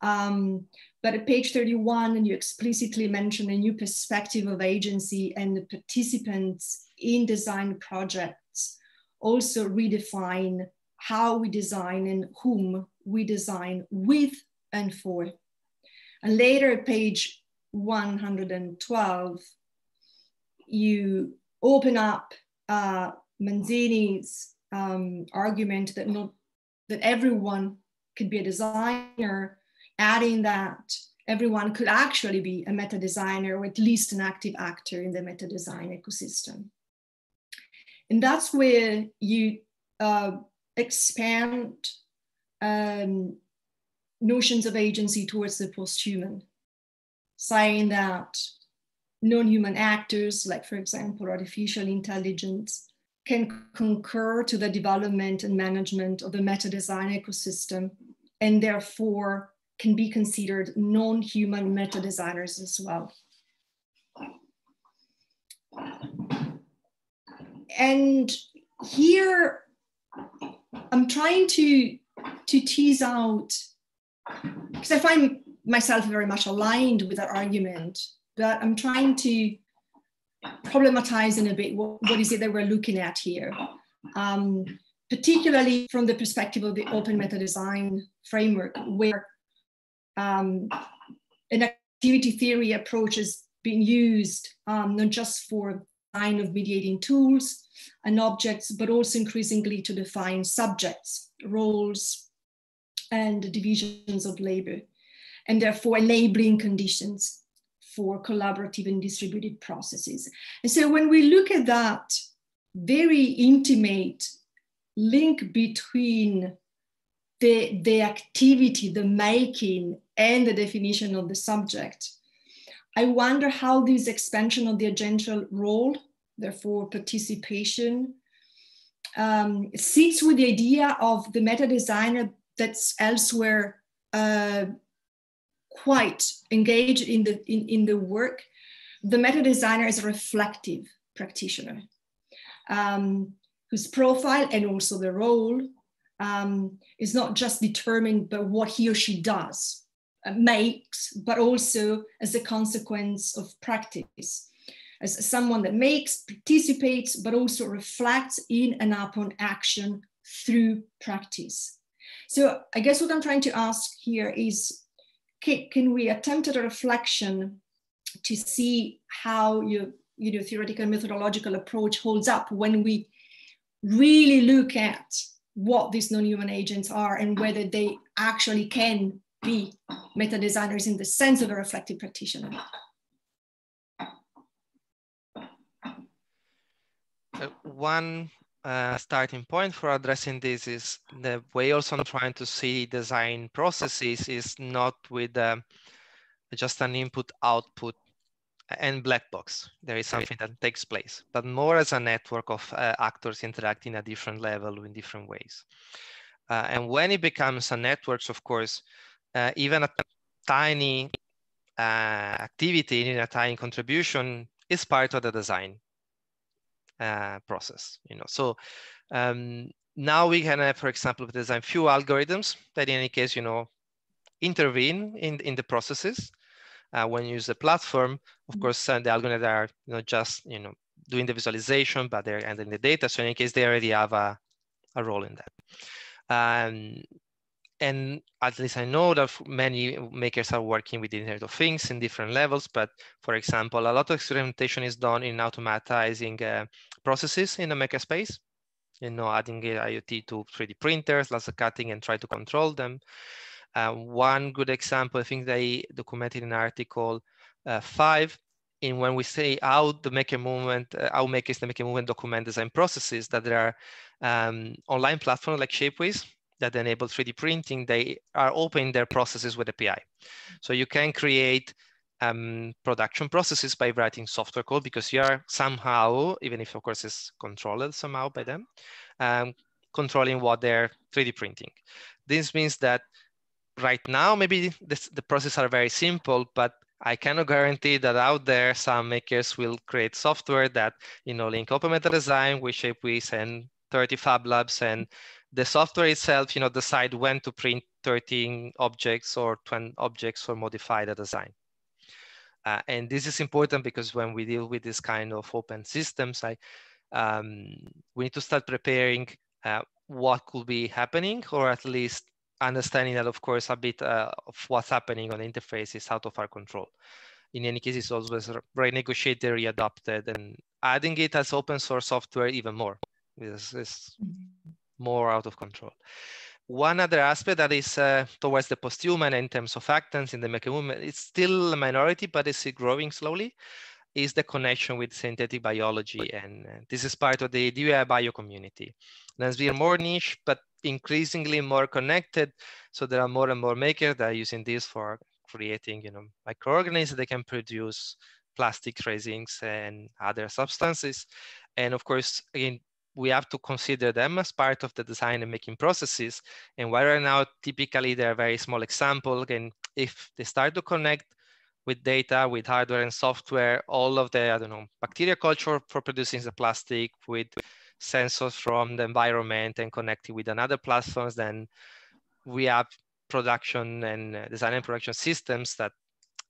Um, but at page 31, and you explicitly mention a new perspective of agency and the participants in design projects also redefine how we design and whom we design with and for. And later at page 112, you open up uh, Manzini's um, argument that not that everyone could be a designer, adding that everyone could actually be a meta designer or at least an active actor in the meta design ecosystem. And that's where you uh, expand um, notions of agency towards the post-human, saying that non-human actors, like for example, artificial intelligence, can concur to the development and management of the meta design ecosystem and therefore can be considered non-human meta designers as well. And here, I'm trying to, to tease out, because I find myself very much aligned with that argument, but I'm trying to problematize in a bit what, what is it that we're looking at here. Um, particularly from the perspective of the open meta design framework, where um, an activity theory approach is being used um, not just for design of mediating tools and objects, but also increasingly to define subjects, roles, and divisions of labor, and therefore enabling conditions for collaborative and distributed processes. And so when we look at that very intimate link between the, the activity, the making, and the definition of the subject, I wonder how this expansion of the agential role therefore participation. Um, sits with the idea of the meta designer that's elsewhere uh, quite engaged in the, in, in the work. The meta designer is a reflective practitioner um, whose profile and also the role um, is not just determined by what he or she does, uh, makes, but also as a consequence of practice as someone that makes, participates, but also reflects in and upon action through practice. So I guess what I'm trying to ask here is, can, can we attempt at a reflection to see how your theoretical methodological approach holds up when we really look at what these non-human agents are and whether they actually can be meta designers in the sense of a reflective practitioner. Uh, one uh, starting point for addressing this is the way also I'm trying to see design processes is not with uh, just an input output and black box. There is something that takes place, but more as a network of uh, actors interacting at different level in different ways. Uh, and when it becomes a network, of course, uh, even a tiny uh, activity in a tiny contribution is part of the design uh, process. You know, so um, now we can have, for example, design few algorithms that in any case, you know, intervene in, in the processes. Uh, when you use the platform, of mm-hmm. course, uh, the algorithms are you know, just you know doing the visualization, but they're entering the data. So in any case, they already have a, a role in that. Um, and at least I know that many makers are working with the Internet of Things in different levels. But for example, a lot of experimentation is done in automatizing uh, processes in the makerspace. You know, adding IoT to 3D printers, laser cutting, and try to control them. Uh, one good example, I think they documented in article uh, five, in when we say how the maker movement, uh, how makers the maker movement document design processes, that there are um, online platforms like Shapeways that enable 3D printing, they are opening their processes with API. So you can create um, production processes by writing software code because you are somehow, even if of course it's controlled somehow by them, um, controlling what they're 3D printing. This means that right now, maybe this, the processes are very simple, but I cannot guarantee that out there some makers will create software that you know link open meta design with Shapeways and 30 Fab Labs and the software itself, you know, decide when to print 13 objects or 20 objects or modify the design. Uh, and this is important because when we deal with this kind of open systems, I, um, we need to start preparing uh, what could be happening, or at least understanding that, of course, a bit uh, of what's happening on the interface is out of our control. In any case, it's always renegotiated, readopted, and adding it as open source software even more. Is, is mm-hmm more out of control. One other aspect that is uh, towards the post-human in terms of actants in the maker movement, it's still a minority, but it's growing slowly, is the connection with synthetic biology. And uh, this is part of the DIY bio community. That's been more niche, but increasingly more connected. So there are more and more makers that are using this for creating you know, microorganisms that can produce plastic resins and other substances. And of course, again, we have to consider them as part of the design and making processes. And right now, typically they're very small example. and if they start to connect with data, with hardware and software, all of the, I don't know, bacteria culture for producing the plastic with sensors from the environment and connecting with another platforms, then we have production and uh, design and production systems that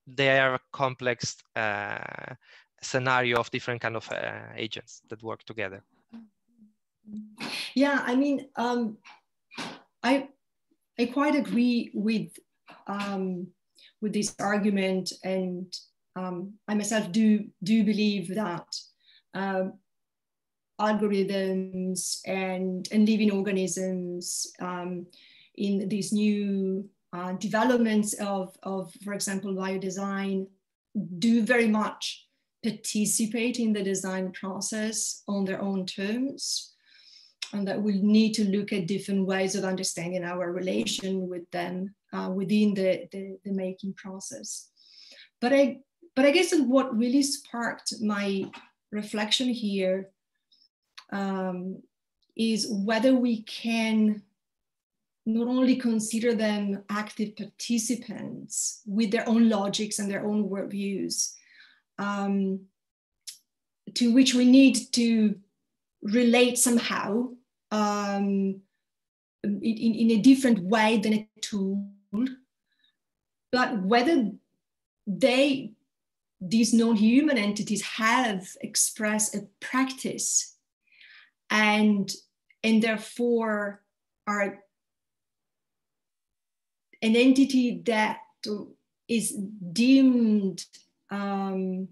they are a complex uh, scenario of different kind of uh, agents that work together. Yeah, I mean, um, I I quite agree with um, with this argument, and um, I myself do do believe that um, algorithms and and living organisms um, in these new uh, developments of, of, for example, biodesign do very much participate in the design process on their own terms and that we'll need to look at different ways of understanding our relation with them uh, within the, the, the, making process. But I, but I guess what really sparked my reflection here um, is whether we can not only consider them active participants with their own logics and their own worldviews, um, to which we need to relate somehow um, in, in a different way than a tool, but whether they, these non-human entities have expressed a practice and, and therefore are an entity that is deemed um,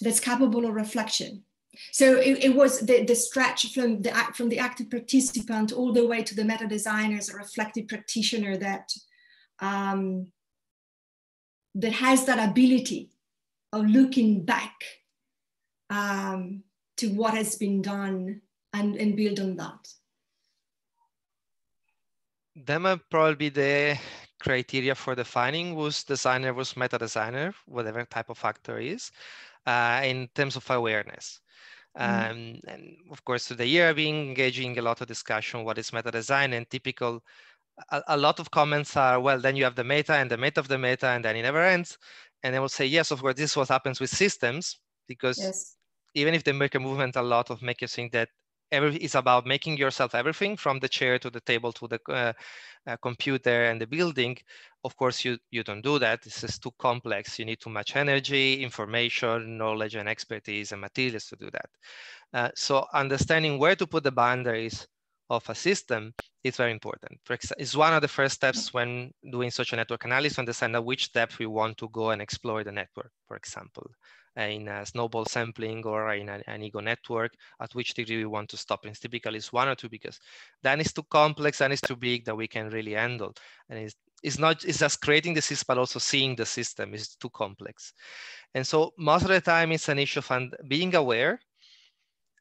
that's capable of reflection so it, it, was the, the stretch from the from the active participant all the way to the meta designer as a reflective practitioner that um, that has that ability of looking back um, to what has been done and, and build on that. That might probably be the criteria for defining whose designer was meta designer, whatever type of factor is, uh, in terms of awareness. Mm. Um, and of course, through the year, I've been engaging a lot of discussion what is meta design and typical. A, a, lot of comments are, well, then you have the meta and the meta of the meta, and then it never ends. And they will say, yes, of course, this is what happens with systems, because yes. even if they make a movement a lot of making think that every is about making yourself everything from the chair to the table to the uh, uh, computer and the building. Of course you you don't do that. This is too complex. You need too much energy information knowledge and expertise and materials to do that. Uh, so understanding where to put the boundaries of a system is very important. It's one of the first steps when doing social network analysis understand at which depth we want to go and explore the network, for example in a snowball sampling or in an ego network, at which degree we want to stop. And typically it's one or two because then it's too complex and it's too big that we can really handle. And it's, it's not, it's just creating the system, but also seeing the system is too complex. And so most of the time it's an issue of being aware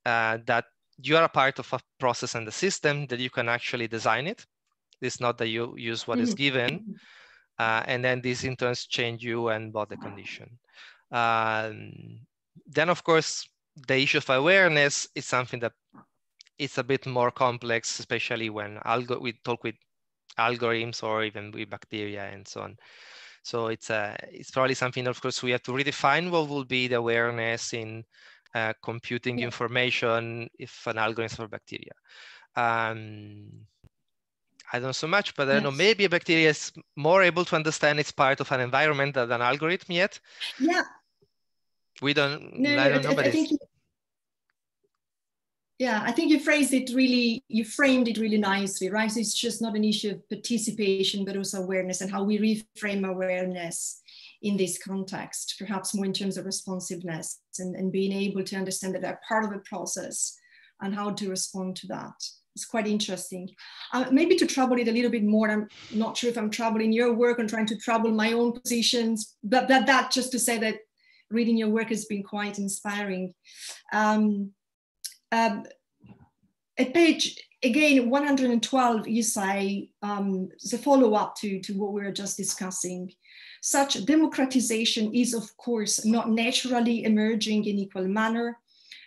uh, that you are a part of a process and the system that you can actually design it. It's not that you use what is mm-hmm. given. Uh, and then these in turns change you and body condition. Um, then, of course, the issue of awareness is something that it's a bit more complex, especially when algo we talk with algorithms or even with bacteria and so on. So it's a, it's probably something, of course, we have to redefine what will be the awareness in uh, computing yeah. information if an algorithm is for bacteria. Um, I don't know so much, but I don't yes. know, maybe a bacteria is more able to understand it's part of an environment than an algorithm yet. Yeah, we don't no, i don't know but I think you, yeah i think you phrased it really you framed it really nicely right so it's just not an issue of participation but also awareness and how we reframe awareness in this context perhaps more in terms of responsiveness and, and being able to understand that they're part of the process and how to respond to that it's quite interesting. Uh, maybe to trouble it a little bit more, I'm not sure if I'm troubling your work and trying to trouble my own positions, but that, that just to say that reading your work has been quite inspiring. Um, um, at page again 112, you say um, the follow up to, to what we were just discussing. Such democratization is, of course, not naturally emerging in equal manner,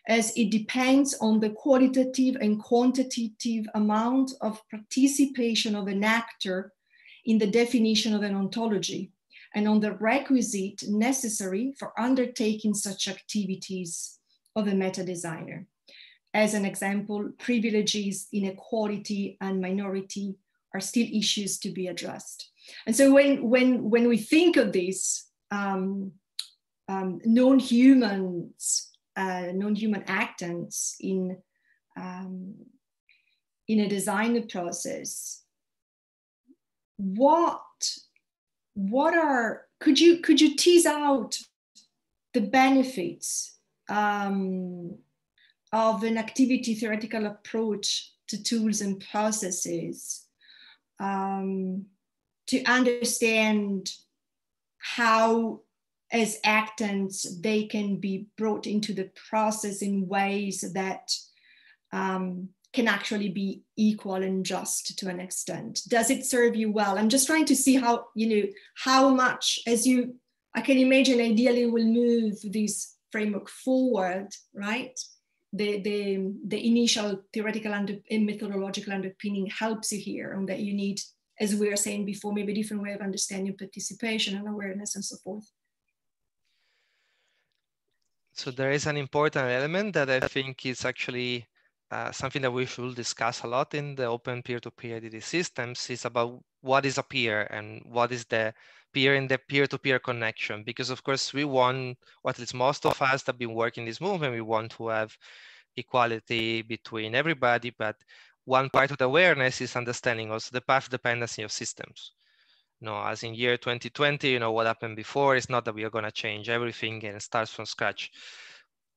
as it depends on the qualitative and quantitative amount of participation of an actor in the definition of an ontology and on the requisite necessary for undertaking such activities of a meta designer. As an example, privileges, inequality, and minority are still issues to be addressed. And so when, when, when we think of this, um, um, non-humans, uh, non-human actants in, um, in a design process, what what are could you could you tease out the benefits um, of an activity theoretical approach to tools and processes um, to understand how as actants they can be brought into the process in ways that um, can actually be equal and just to an extent. Does it serve you well? I'm just trying to see how you know how much as you i can imagine ideally will move this framework forward right? The the, the initial theoretical and methodological underpinning helps you here and that you need as we were saying before maybe a different way of understanding participation and awareness and so forth. So there is an important element that i think is actually uh, something that we should discuss a lot in the open peer-to-peer IDD systems is about what is a peer and what is the peer in the peer-to-peer connection. Because of course we want, or at least most of us that have been working this movement, we want to have equality between everybody, but one part of the awareness is understanding also the path dependency of systems. Know, as in year 2020, you know, what happened before is not that we are going to change everything and start from scratch,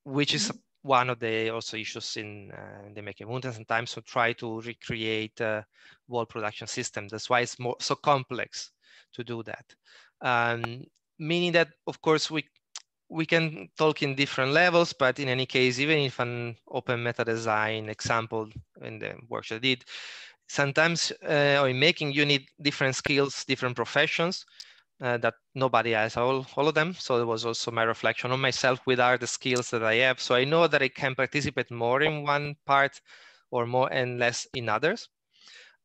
which is mm-hmm one of the also issues in uh, the making mountains and times to try to recreate a wall production system. That's why it's more so complex to do that. Um, meaning that, of course, we we can talk in different levels, but in any case, even if an open meta design example in the workshop I did, sometimes uh, or in making you need different skills, different professions uh, that nobody has all, all of them. So it was also my reflection on myself with are the skills that I have. So I know that I can participate more in one part or more and less in others.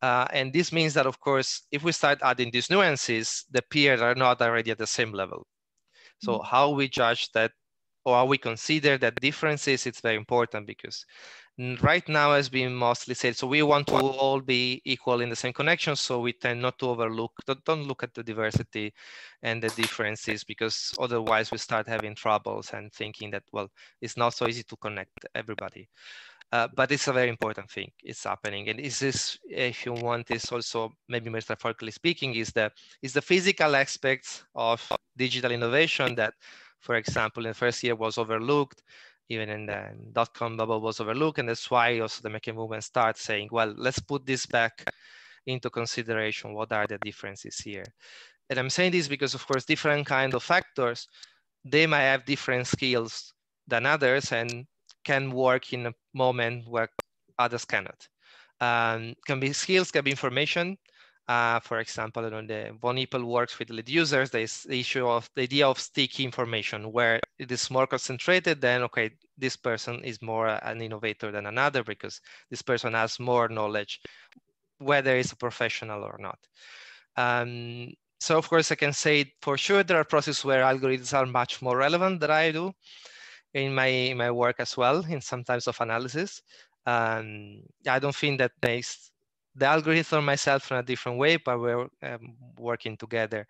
Uh, and this means that, of course, if we start adding these nuances, the peers are not already at the same level. So mm -hmm. how we judge that or how we consider that differences, it's very important because right now has been mostly said, so we want to all be equal in the same connection. So we tend not to overlook, don't look at the diversity and the differences because otherwise we start having troubles and thinking that, well, it's not so easy to connect everybody. Uh, but it's a very important thing. It's happening, and is this, if you want, is also maybe metaphorically speaking, is the is the physical aspects of digital innovation that, for example, in the first year was overlooked, even in the dot-com bubble was overlooked, and that's why also the making movement starts saying, well, let's put this back into consideration. What are the differences here? And I'm saying this because, of course, different kind of factors, they might have different skills than others, and can work in a moment where others cannot. Um, can be skills, can be information. Uh, for example, know, the Von works with lead users. The issue of the idea of sticky information where it is more concentrated. Then, okay, this person is more an innovator than another because this person has more knowledge, whether it's a professional or not. Um, so of course, I can say for sure there are processes where algorithms are much more relevant than I do in my in my work as well in some types of analysis. Um, I don't think that makes the algorithm myself in a different way, but we're um, working together.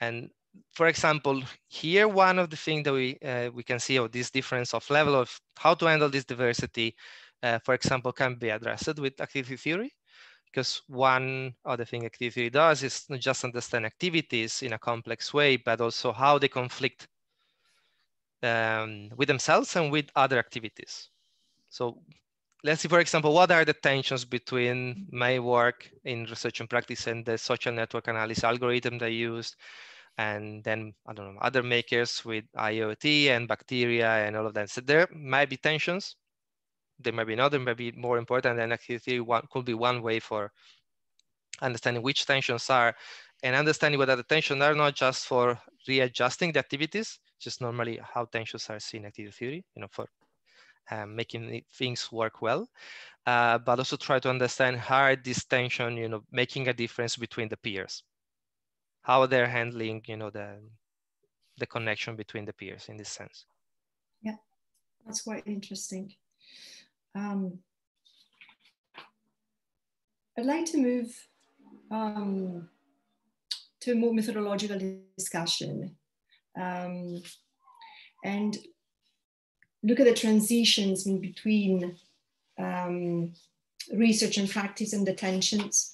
And for example, here one of the things that we uh, we can see of this difference of level of how to handle this diversity, uh, for example, can be addressed with activity theory. Because one other thing activity theory does is not just understand activities in a complex way, but also how they conflict um, with themselves and with other activities. So let's see, for example, what are the tensions between my work in research and practice and the social network analysis algorithm I used, and then, I don't know, other makers with IoT and bacteria and all of that. So there might be tensions. There might be another, maybe more important than activity one could be one way for understanding which tensions are and understanding whether the tensions are not just for readjusting the activities, just normally how tensions are seen in activity theory, you know, for um, making things work well, uh, but also try to understand how this tension, you know, making a difference between the peers, how they're handling, you know, the, the connection between the peers in this sense. Yeah, that's quite interesting. Um, I'd like to move um, to a more methodological discussion um, and look at the transitions in between um, research and practice and the tensions.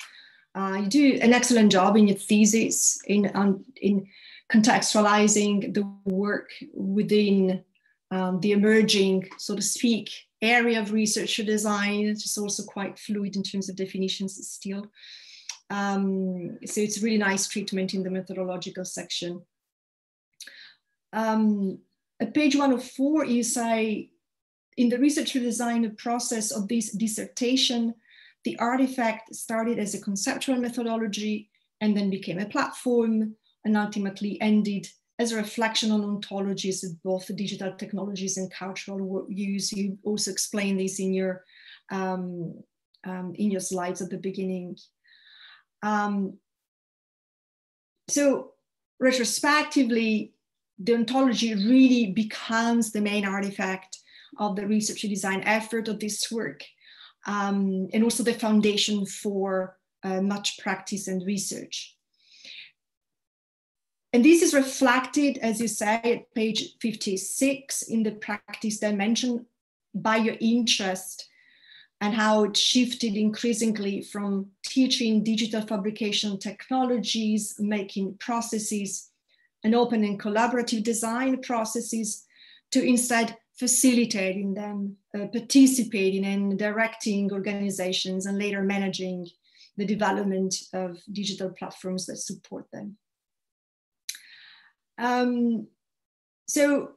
Uh, you do an excellent job in your thesis in, um, in contextualizing the work within um, the emerging, so to speak, area of research design. It's also quite fluid in terms of definitions still. Um, so it's really nice treatment in the methodological section. Um, at page 104, you say, in the research design process of this dissertation, the artifact started as a conceptual methodology and then became a platform and ultimately ended as a reflection on ontologies of both the digital technologies and cultural use. You also explain this in your um, um, in your slides at the beginning. Um, so retrospectively, the ontology really becomes the main artifact of the research and design effort of this work, um, and also the foundation for uh, much practice and research. And this is reflected, as you say, at page 56 in the practice dimension by your interest and how it shifted increasingly from teaching digital fabrication technologies, making processes, and open and collaborative design processes to instead facilitating them, uh, participating and directing organizations, and later managing the development of digital platforms that support them. Um, so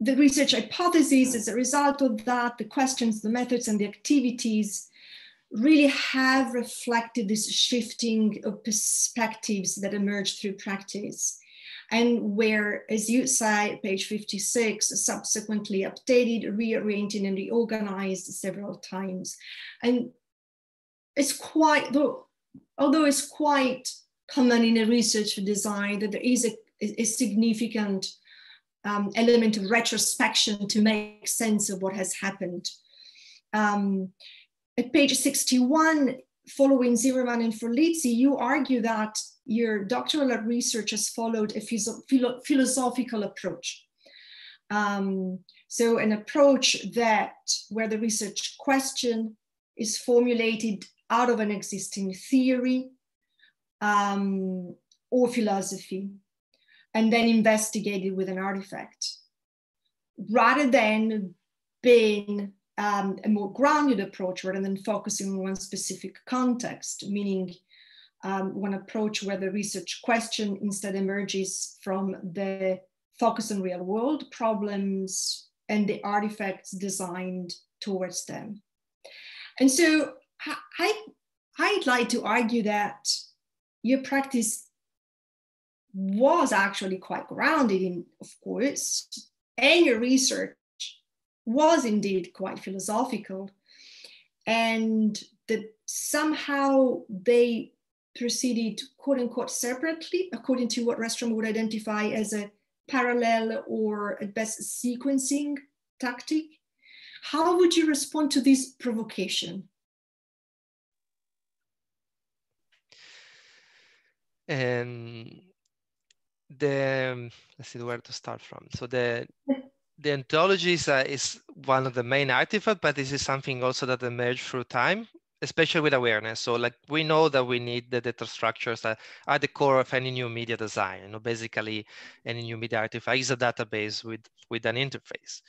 the research hypothesis as a result of that, the questions, the methods, and the activities really have reflected this shifting of perspectives that emerged through practice and where, as you say, page 56, subsequently updated, rearranged, and reorganized several times. And it's quite, though, although it's quite common in a research design that there is a, a significant um, element of retrospection to make sense of what has happened. Um, at page 61, following Zimmerman and Forlizzi, you argue that your doctoral research has followed a philo philosophical approach. Um, so an approach that where the research question is formulated out of an existing theory um, or philosophy and then investigated with an artifact rather than being um, a more grounded approach rather than focusing on one specific context, meaning um, one approach where the research question instead emerges from the focus on real world problems and the artifacts designed towards them. And so I, I'd like to argue that your practice was actually quite grounded in, of course, and your research was indeed quite philosophical. And that somehow they proceeded quote unquote separately, according to what Redström would identify as a parallel or at best sequencing tactic. How would you respond to this provocation? Um, the let's see where to start from. So the the ontology is, uh, is one of the main artifacts, but this is something also that emerged through time especially with awareness. So like we know that we need the data structures that are the core of any new media design. You know, basically any new media artifact is a database with, with an interface.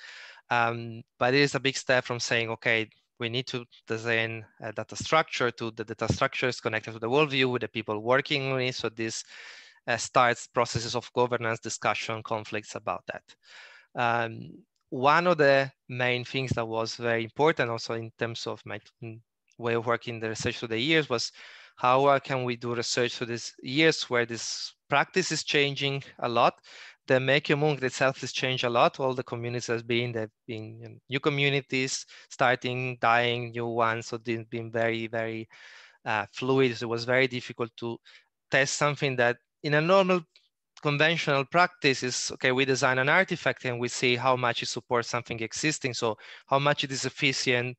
Um, but it is a big step from saying, okay, we need to design a data structure to the data structure is connected to the worldview with the people working on it. So this uh, starts processes of governance, discussion, conflicts about that. Um, one of the main things that was very important also in terms of my way of working the research through the years was how uh, can we do research through these years where this practice is changing a lot. The Mekyo itself has changed a lot. All the communities have been, there have been new communities starting, dying, new ones. So it's been very, very uh, fluid. So it was very difficult to test something that in a normal conventional practice is okay we design an artifact and we see how much it supports something existing so how much it is efficient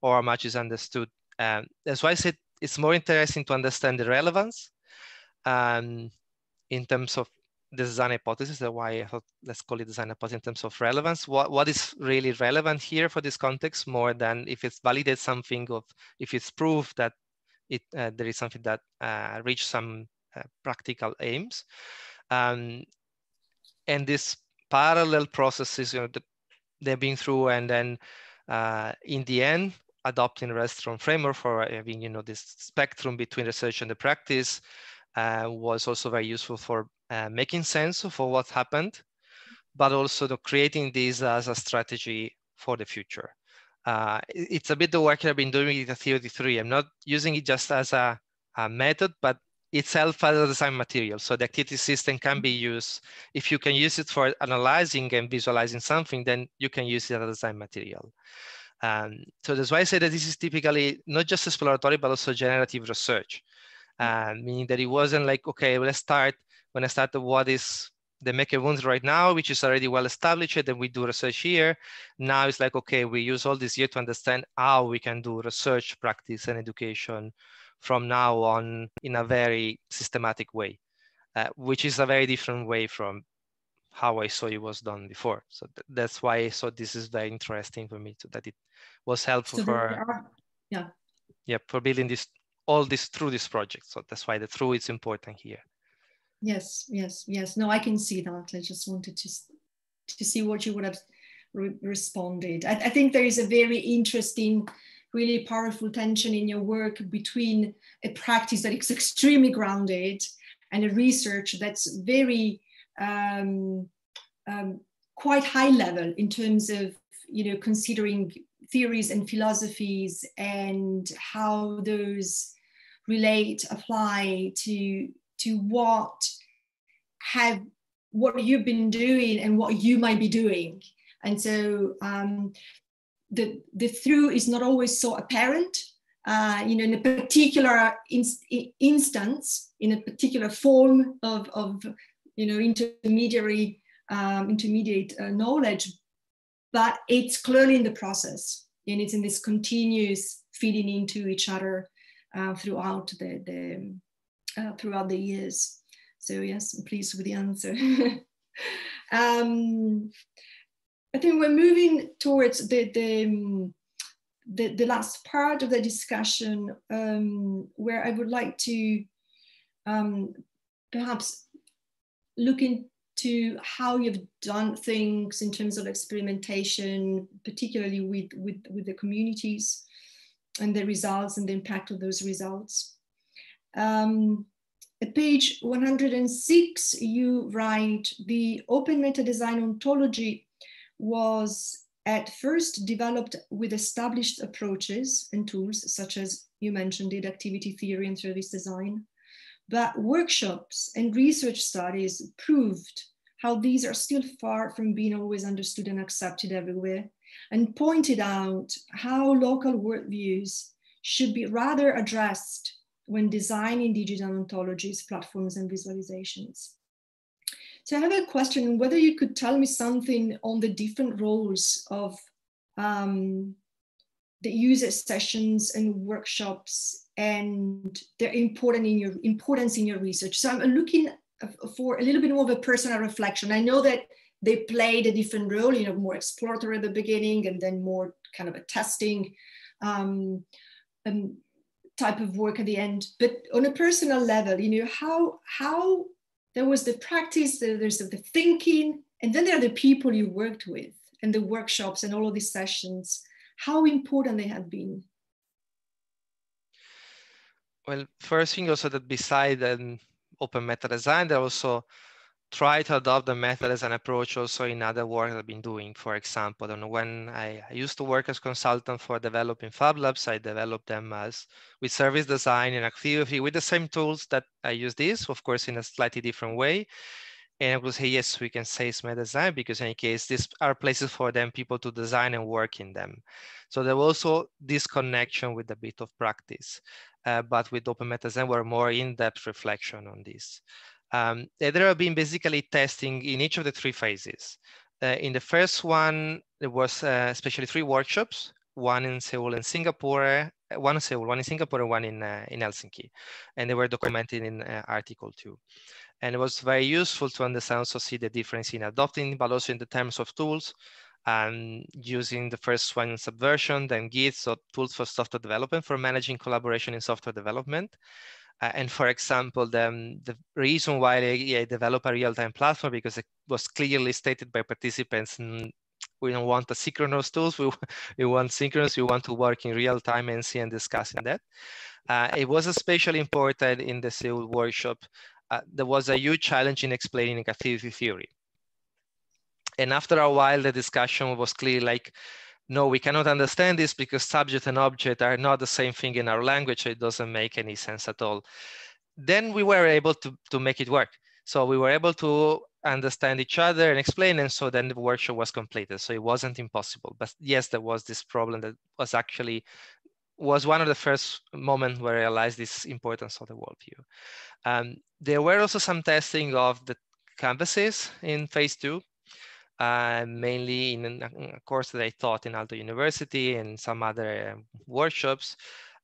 or how much is understood um, that's why I said it's more interesting to understand the relevance um, in terms of the design hypothesis. That's why I thought let's call it design hypothesis in terms of relevance. What what is really relevant here for this context more than if it's validates something of if it's proved that it uh, there is something that uh, reach some uh, practical aims. Um, and this parallel processes, you know, the, they've been through, and then uh, in the end, adopting Redström framework for having you know this spectrum between research and the practice uh, was also very useful for uh, making sense of what happened, but also the creating this as a strategy for the future. Uh, it's a bit the work I've been doing with the Theory 3. I'm not using it just as a, a method, but itself as a design material. So the activity system can be used. If you can use it for analyzing and visualizing something, then you can use it as a design material. Um, so that's why I say that this is typically not just exploratory, but also generative research, uh, meaning that it wasn't like, okay, well, let's start, when I started what is the Mekyo right now, which is already well established, and we do research here. Now it's like, okay, we use all this year to understand how we can do research, practice, and education from now on in a very systematic way, uh, which is a very different way from how I saw it was done before. So th that's why I thought this is very interesting for me, so that it was helpful so for are, yeah yeah for building this all this through this project. So that's why the through is important here. Yes, yes, yes. No, I can see that. I just wanted to to see what you would have re responded. I, I think there is a very interesting really powerful tension in your work between a practice that is extremely grounded and a research that's very um, um, quite high level in terms of you know considering theories and philosophies and how those relate, apply to, to what have what you've been doing and what you might be doing. And so um, the, the through is not always so apparent. Uh, you know, in a particular in, instance, in a particular form of, of you know, intermediary, um, intermediate uh, knowledge, but it's clearly in the process and it's in this continuous feeding into each other uh, throughout the, the uh, throughout the years. So yes, I'm pleased with the answer. um, I think we're moving towards the, the, um, the, the, last part of the discussion um, where I would like to um, perhaps look into how you've done things in terms of experimentation, particularly with, with, with the communities and the results and the impact of those results. Um, at page 106, you write, the open meta design ontology was at first developed with established approaches and tools, such as you mentioned, did activity theory and service design. But workshops and research studies proved how these are still far from being always understood and accepted everywhere, and pointed out how local worldviews should be rather addressed when designing digital ontologies, platforms, and visualizations. So I have a question whether you could tell me something on the different roles of um, the user sessions and workshops and their important in your importance in your research. So I'm looking for a little bit more of a personal reflection. I know that they played a different role, you know, more exploratory at the beginning and then more kind of a testing um, um, type of work at the end. But on a personal level, you know, how how there was the practice, there's the thinking, and then there are the people you worked with and the workshops and all of these sessions, how important they have been. Well, first thing also that beside an open meta design, there also try to adopt the method as an approach also in other work I've been doing. For example, and when I, I, used to work as consultant for developing Fab Labs, I developed them as with service design and activity with the same tools that I use this, of course, in a slightly different way. And I would say, yes, we can say it's meta design because in any case, these are places for them, people to design and work in them. So there was also this connection with a bit of practice. Uh, but with Open Meta Design, we're more in-depth reflection on this. Um, there have been basically testing in each of the three phases. Uh, in the first one, there was uh, especially three workshops, one in Seoul and Singapore, uh, one in Seoul, one in Singapore, and one in, uh, in Helsinki. And they were documented in uh, article two. And it was very useful to understand, also see the difference in adopting, but also in the terms of tools, and using the first one in Subversion, then Git, so tools for software development for managing collaboration in software development. Uh, and for example, the, the reason why I, I develop a real-time platform because it was clearly stated by participants mm, we don't want asynchronous tools. We, we want synchronous. We want to work in real time and see and discussing that. Uh, it was especially important in the Seoul workshop. Uh, there was a huge challenge in explaining activity theory. And after a while, the discussion was clear like, no, we cannot understand this because subject and object are not the same thing in our language. It doesn't make any sense at all. Then we were able to, to make it work. So we were able to understand each other and explain. And so then the workshop was completed. So it wasn't impossible. But yes, there was this problem that was actually was one of the first moments where I realized this importance of the worldview. Um, there were also some testing of the canvases in phase two uh, mainly in a course that I taught in Aalto University and some other uh, workshops.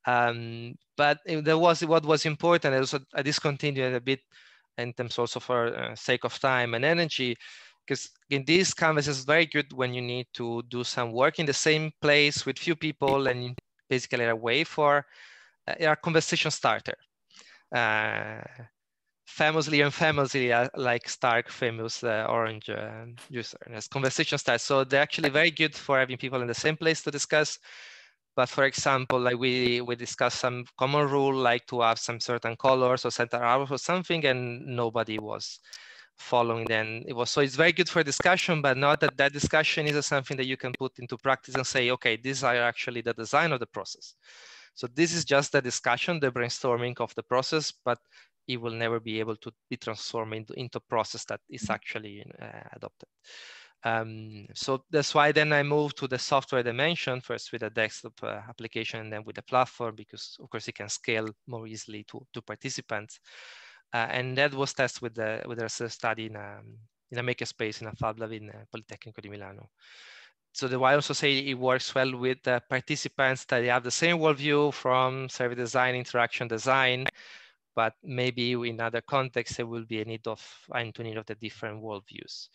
Um, but there was what was important. Also, I discontinued a bit in terms also for uh, sake of time and energy, because in these canvases is very good when you need to do some work in the same place with few people and basically a way for uh, a conversation starter. Uh, famously and famously uh, like Stark famous uh, orange uh, user as conversation starts. So they're actually very good for having people in the same place to discuss. But for example, like we we discussed some common rule like to have some certain colors or center arrows or something, and nobody was following then it was so it's very good for discussion but not that that discussion is something that you can put into practice and say okay these are actually the design of the process so this is just the discussion the brainstorming of the process but it will never be able to be transformed into, into a process that is actually uh, adopted um, so that's why then I moved to the software dimension first with a desktop uh, application and then with the platform because of course it can scale more easily to, to participants. Uh, and that was tested with the with a study in a, in a makerspace in a Fab Lab in uh, Politecnico di Milano. So the why I also say it works well with the participants that have the same worldview from service design, interaction design, but maybe in other contexts, there will be a need of into need of the different worldviews.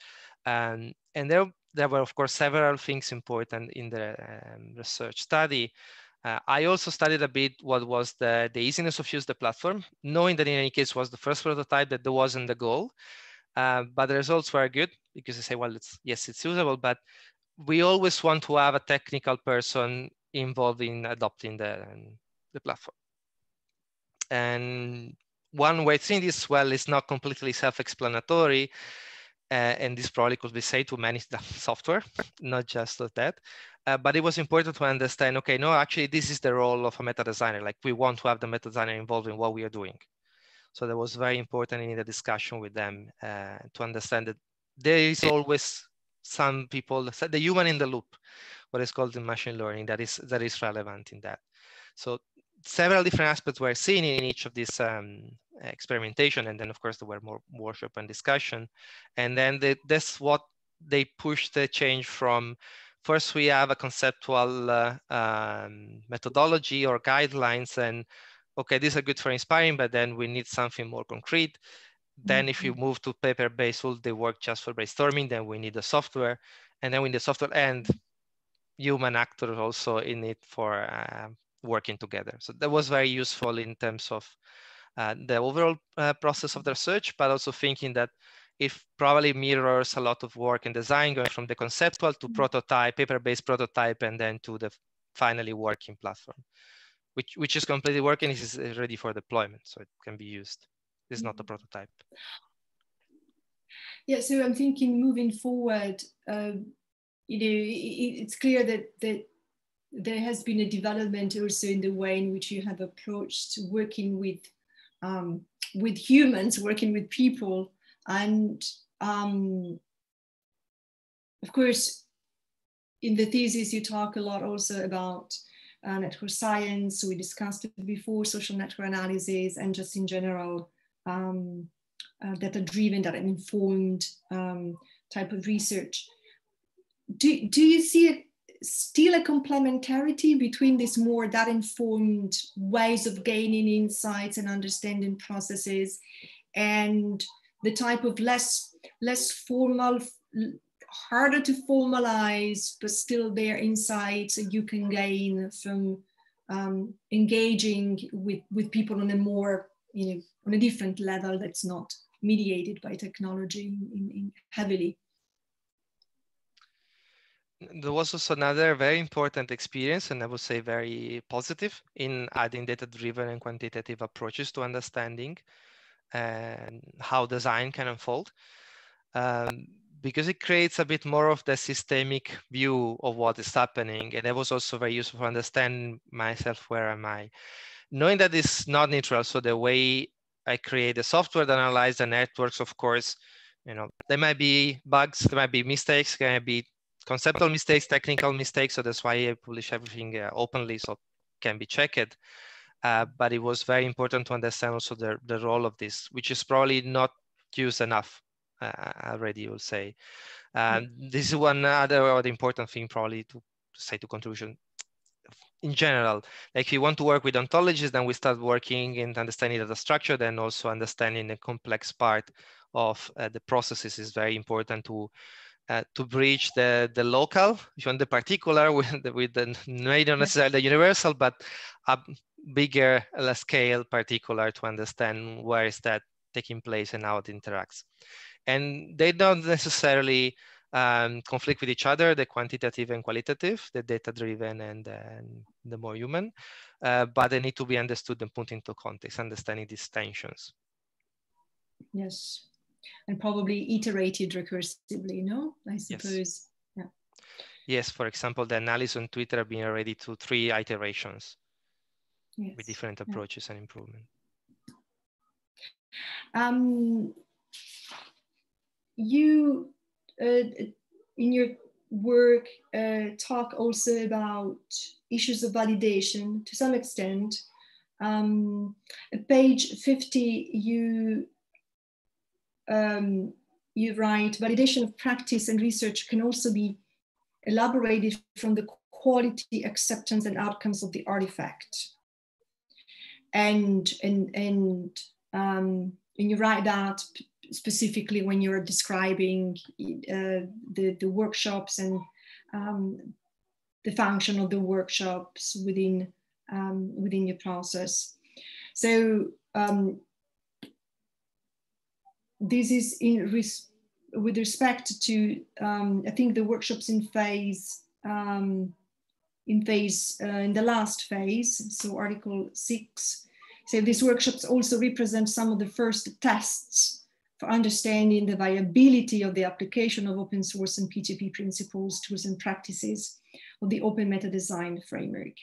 Um, and there, there were, of course, several things important in the um, research study. Uh, I also studied a bit what was the, the easiness of use the platform, knowing that in any case was the first prototype that there wasn't the goal. Uh, but the results were good because I say, well, it's, yes, it's usable, but we always want to have a technical person involved in adopting the, um, the platform. And one way seeing this well is not completely self-explanatory, uh, and this probably could be said to manage the software, not just that. Uh, but it was important to understand, okay, no, actually, this is the role of a meta designer. Like we want to have the meta designer involved in what we are doing. So that was very important in the discussion with them uh, to understand that there is always some people, the human in the loop, what is called in machine learning, that is that is relevant in that. So several different aspects were seen in each of these um, experimentation. And then of course there were more workshop and discussion. And then the, that's what they pushed the change from first we have a conceptual uh, um, methodology or guidelines and okay, these are good for inspiring, but then we need something more concrete. Then if you mm-hmm. move to paper-based will they work just for brainstorming, then we need the software. And then when the software and human actors also in it for uh, working together. So that was very useful in terms of uh, the overall uh, process of the research, but also thinking that it probably mirrors a lot of work in design going from the conceptual to mm-hmm. prototype, paper-based prototype, and then to the finally working platform, which, which is completely working, is ready for deployment, so it can be used. It's not a mm-hmm. prototype. Yeah, so I'm thinking moving forward, uh, you know, it's clear that, that there has been a development also in the way in which you have approached working with um, with humans, working with people. And um, of course, in the thesis, you talk a lot also about uh, network science. We discussed it before, social network analysis, and just in general, um, uh, data driven, data informed um, type of research. Do, do you see it still a complementarity between these more that informed ways of gaining insights and understanding processes and the type of less less formal harder to formalize but still their insights you can gain from um, engaging with with people on a more you know on a different level that's not mediated by technology in, in heavily there was also another very important experience, and I would say very positive, in adding data-driven and quantitative approaches to understanding and how design can unfold. Um, because it creates a bit more of the systemic view of what is happening. And it was also very useful for understand myself, where am I? Knowing that it's not neutral, so the way I create the software that analyze the networks, of course, you know, there might be bugs, there might be mistakes, there might be conceptual mistakes, technical mistakes. So that's why I publish everything uh, openly so can be checked. Uh, but it was very important to understand also the, the role of this, which is probably not used enough uh, already, you'll say. Um. This is one other important thing probably to say to conclusion. In general, like if you want to work with ontologies, then we start working in understanding data structure, then also understanding the complex part of uh, the processes is very important to uh, to bridge the, the local, if you want the particular with the, with the not necessarily the universal, but a bigger uh, scale particular to understand where is that taking place and how it interacts. And they don't necessarily um, conflict with each other, the quantitative and qualitative, the data-driven and, and, the more human, uh, but they need to be understood and put into context, understanding these tensions. Yes, and probably iterated recursively, no? I suppose. Yes. Yeah. Yes, for example, the analysis on Twitter have been already to three iterations yes. with different approaches yeah. and improvement. Um, you, uh, in your work, uh, talk also about issues of validation to some extent. Um, page 50, you um, you write, validation of practice and research can also be elaborated from the quality, acceptance, and outcomes of the artifact. And, and, and, um, and you write that specifically when you're describing uh, the, the workshops and um, the function of the workshops within, um, within your process. So um, this is in res with respect to, um, I think the workshops in phase, um, in phase, uh, in the last phase, so article six. So these workshops also represent some of the first tests for understanding the viability of the application of open source and P2P principles, tools and practices of the open meta design framework.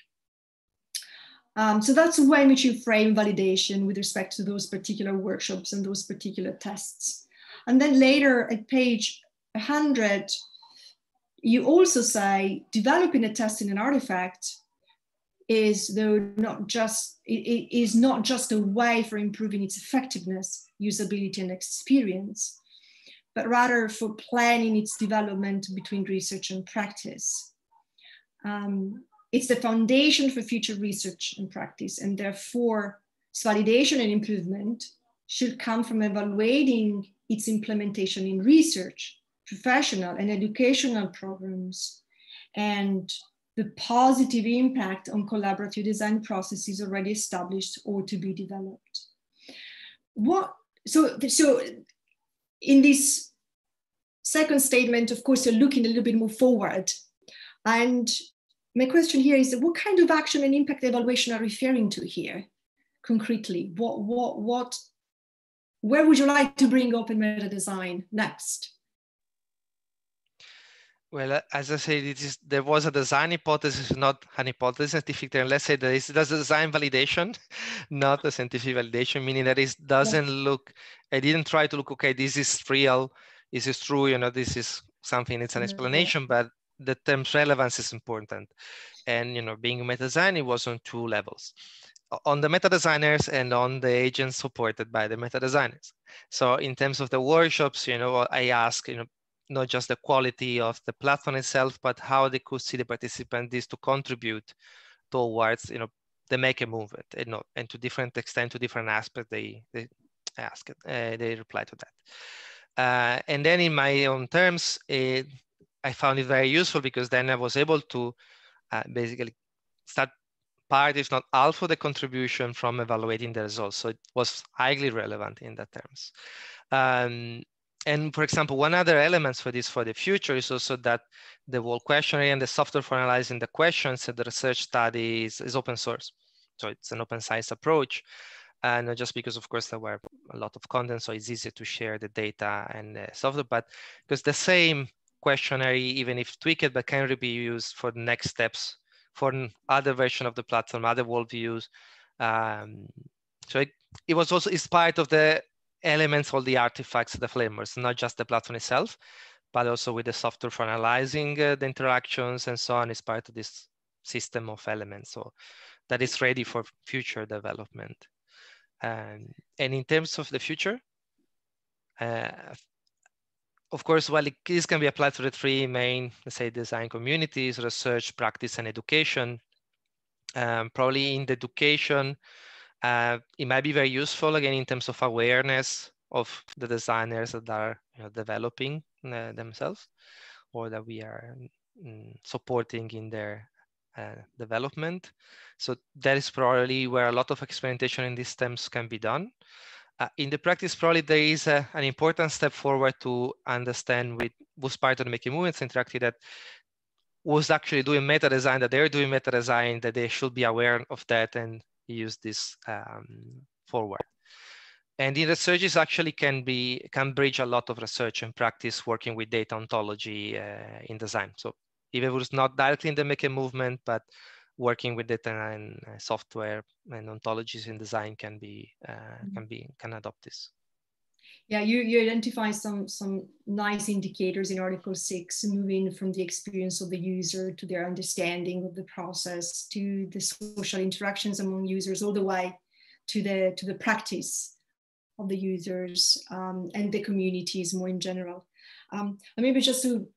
Um, so that's the way in which you frame validation with respect to those particular workshops and those particular tests. And then later at page 100, you also say developing a test in an artifact is though not just it is not just a way for improving its effectiveness, usability, and experience, but rather for planning its development between research and practice. Um, it's the foundation for future research and practice, and therefore, its validation and improvement should come from evaluating its implementation in research, professional, and educational programs, and the positive impact on collaborative design processes already established or to be developed. What so so in this second statement, of course, you're looking a little bit more forward, and my question here is what kind of action and impact evaluation are referring to here concretely? What, what, what, where would you like to bring open meta design next? Well, uh, as I said, it is, there was a design hypothesis, not an hypothesis scientific term. Let's say that it's does design validation, not a scientific validation, meaning that it doesn't look, I didn't try to look, okay, this is real, this is true, you know, this is something, it's an mm-hmm. explanation, but the term's relevance is important. And you know, being a meta designer it was on two levels, on the meta designers and on the agents supported by the meta designers. So in terms of the workshops, you know, I ask, you know, not just the quality of the platform itself, but how they could see the participant is to contribute towards, you know, the make a movement, and, know, and to different extent, to different aspects, they, they ask it, uh, they reply to that. Uh, and then in my own terms, it, I found it very useful because then I was able to uh, basically start part, if not all, for the contribution from evaluating the results. So it was highly relevant in that terms. Um, and for example, one other element for this for the future is also that the whole questionnaire and the software for analyzing the questions and the research study is, is open source. So it's an open science approach. And not just because of course there were a lot of content, so it's easier to share the data and the software, but because the same questionnaire, even if tweaked, but can be used for the next steps for other version of the platform, other worldviews. Um, so it, it was also, it's part of the elements, all the artifacts, the flavors, not just the platform itself, but also with the software for analyzing uh, the interactions and so on is part of this system of elements. So that is ready for future development. Um, and in terms of the future, uh, of course, while this can be applied to the three main, let's say, design communities, research, practice, and education, um, probably in the education, uh, it might be very useful, again, in terms of awareness of the designers that are you know, developing uh, themselves or that we are mm, supporting in their uh, development. So that is probably where a lot of experimentation in these terms can be done. Uh, in the practice, probably there is a, an important step forward to understand with of the Making Movements Interactive that was actually doing meta design, that they're doing meta design, that they should be aware of that and use this um, forward. and in researches actually can be can bridge a lot of research and practice working with data ontology uh, in design. So even if it was not directly in the maker movement, but working with data and uh, software and ontologies in design can be uh, mm-hmm. can be can adopt this. Yeah, you, you identify some some nice indicators in Article 6, moving from the experience of the user to their understanding of the process to the social interactions among users, all the way to the to the practice of the users um, and the communities more in general. Um, and maybe just to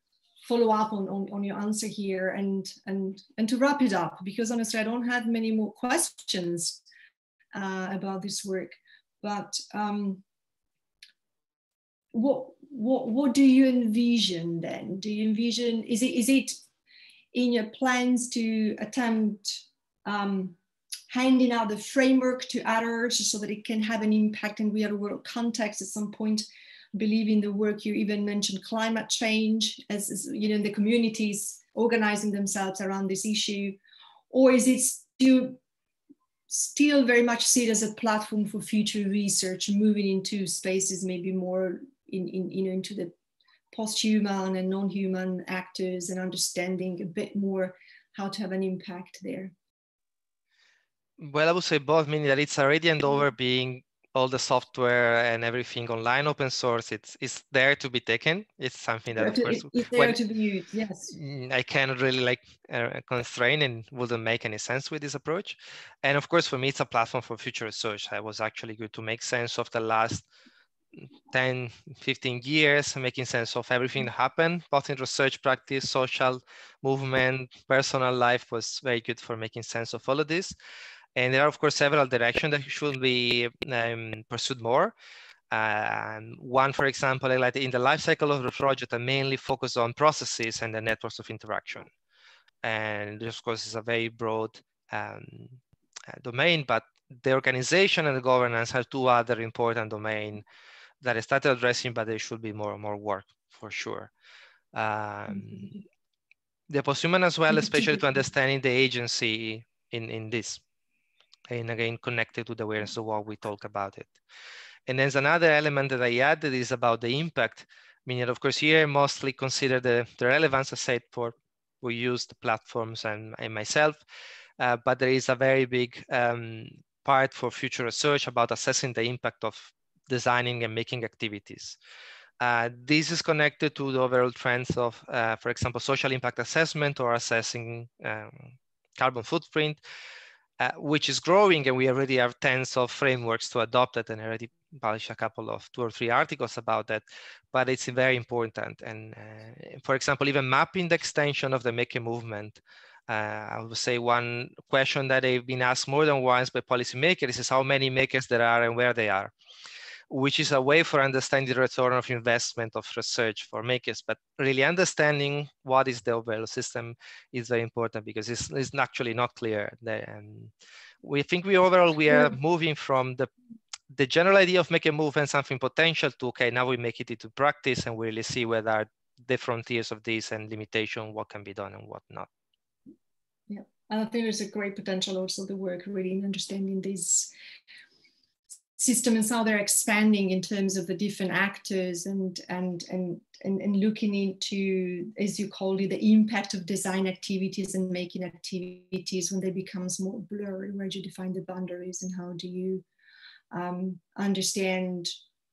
follow up on, on, on, your answer here and, and, and to wrap it up, because honestly, I don't have many more questions uh, about this work, but um, what, what, what do you envision then? Do you envision, is it, is it in your plans to attempt um, handing out the framework to others so that it can have an impact in real world context at some point believe in the work you even mentioned climate change as, as, you know the communities organizing themselves around this issue or is it still still very much seen as a platform for future research moving into spaces maybe more in, in you know into the post-human and non-human actors and understanding a bit more how to have an impact there? Well, I would say both, meaning that it's already and over being all the software and everything online open source it's it's there to be taken. It's something that of course it's there to be used yes. Mm, i cannot really like uh, constrain and wouldn't make any sense with this approach. And of course for me it's a platform for future research. I was actually good to make sense of the last 10 15 years making sense of everything that happened both in research practice social movement personal life was very good for making sense of all of this and there are, of course, several directions that should be um, pursued more. One, for example, like in the life cycle of the project, I mainly focus on processes and the networks of interaction. And this, of course, is a very broad um, uh, domain, but the organization and the governance are two other important domains that I started addressing, but there should be more and more work for sure. Um, mm-hmm. the posthuman as well, especially to understanding the agency in, in this and again connected to the awareness of what we talk about it. And there's another element that I added is about the impact, meaning of course here I mostly consider the, the relevance I said for we use the platforms and, and myself, uh, but there is a very big um, part for future research about assessing the impact of designing and making activities. Uh, this is connected to the overall trends of, uh, for example, social impact assessment or assessing um, carbon footprint, uh, which is growing and we already have tens of frameworks to adopt it and already published a couple of two or three articles about that, but it's very important. And uh, for example, even mapping the extension of the maker movement, uh, I would say one question that they've been asked more than once by policymakers is how many makers there are and where they are which is a way for understanding the return of investment of research for makers. But really understanding what is the overall system is very important because it's, it's actually not clear. And we think we overall, we are moving from the the general idea of making movement something potential to, okay, now we make it into practice and we really see whether are the frontiers of this and limitation, what can be done and what not. Yeah, I think there's a great potential also the work really in understanding these system and how they're expanding in terms of the different actors and and and and, and looking into as you call it the impact of design activities and making activities when they becomes more blurry where do you define the boundaries and how do you um, understand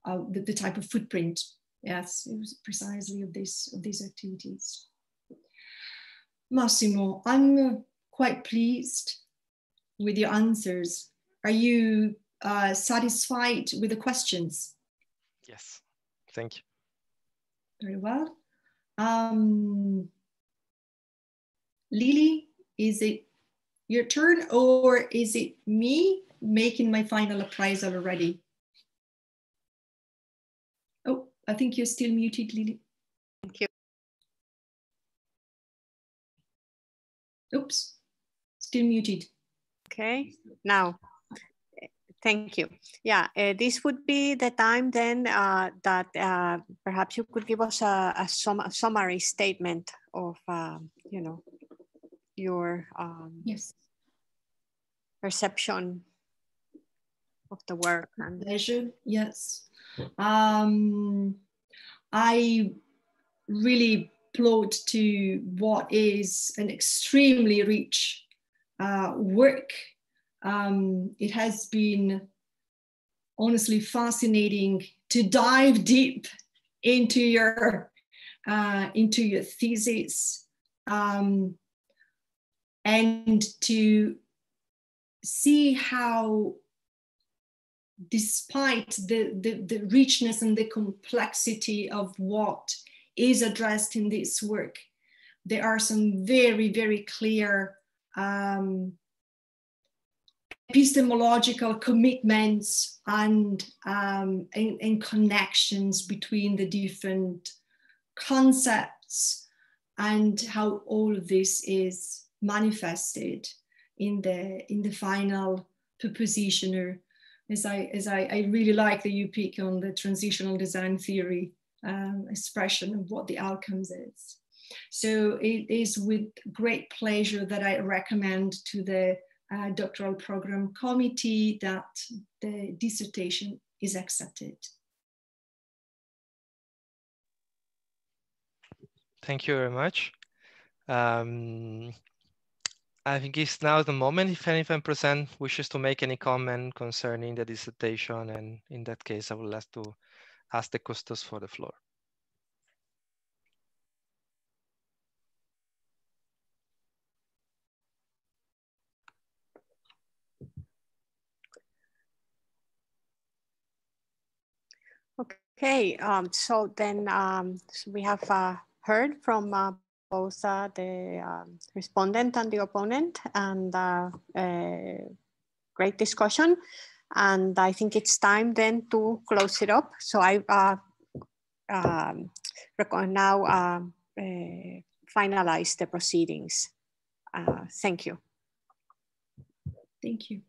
uh, the, the, type of footprint? Yes it was precisely of this of these activities. Massimo i'm uh, quite pleased with your answers. Are you uh, satisfied with the questions? Yes, thank you. Very well. Um, Lily, is it your turn or is it me making my final appraisal already? Oh, I think you're still muted, Lily. Thank you. Oops, still muted. Okay, now Thank you. Yeah, uh, this would be the time then uh, that uh, perhaps you could give us a, a, sum a summary statement of, um, you know, your um, yes. perception of the work. And pleasure, yes. Um, I really applaud to what is an extremely rich uh, work. Um, it has been honestly fascinating to dive deep into your uh, into your thesis um, and to see how despite the, the, the richness and the complexity of what is addressed in this work, there are some very, very clear um, epistemological commitments and, um, connections between the different concepts and how all of this is manifested in the in the final proposition or as I as I, I really like that you pick on the transitional design theory um, expression of what the outcomes is. So it is with great pleasure that I recommend to the uh, doctoral program committee that the dissertation is accepted. Thank you very much. Um, I think it's now the moment if anyone present wishes to make any comment concerning the dissertation. And in that case, I would like to ask the custos for the floor. Okay, um, so then um, so we have uh, heard from uh, both uh, the um, respondent and the opponent and uh, great discussion. And I think it's time then to close it up. So I uh, um, now uh, uh, finalize the proceedings. thank you. Thank you.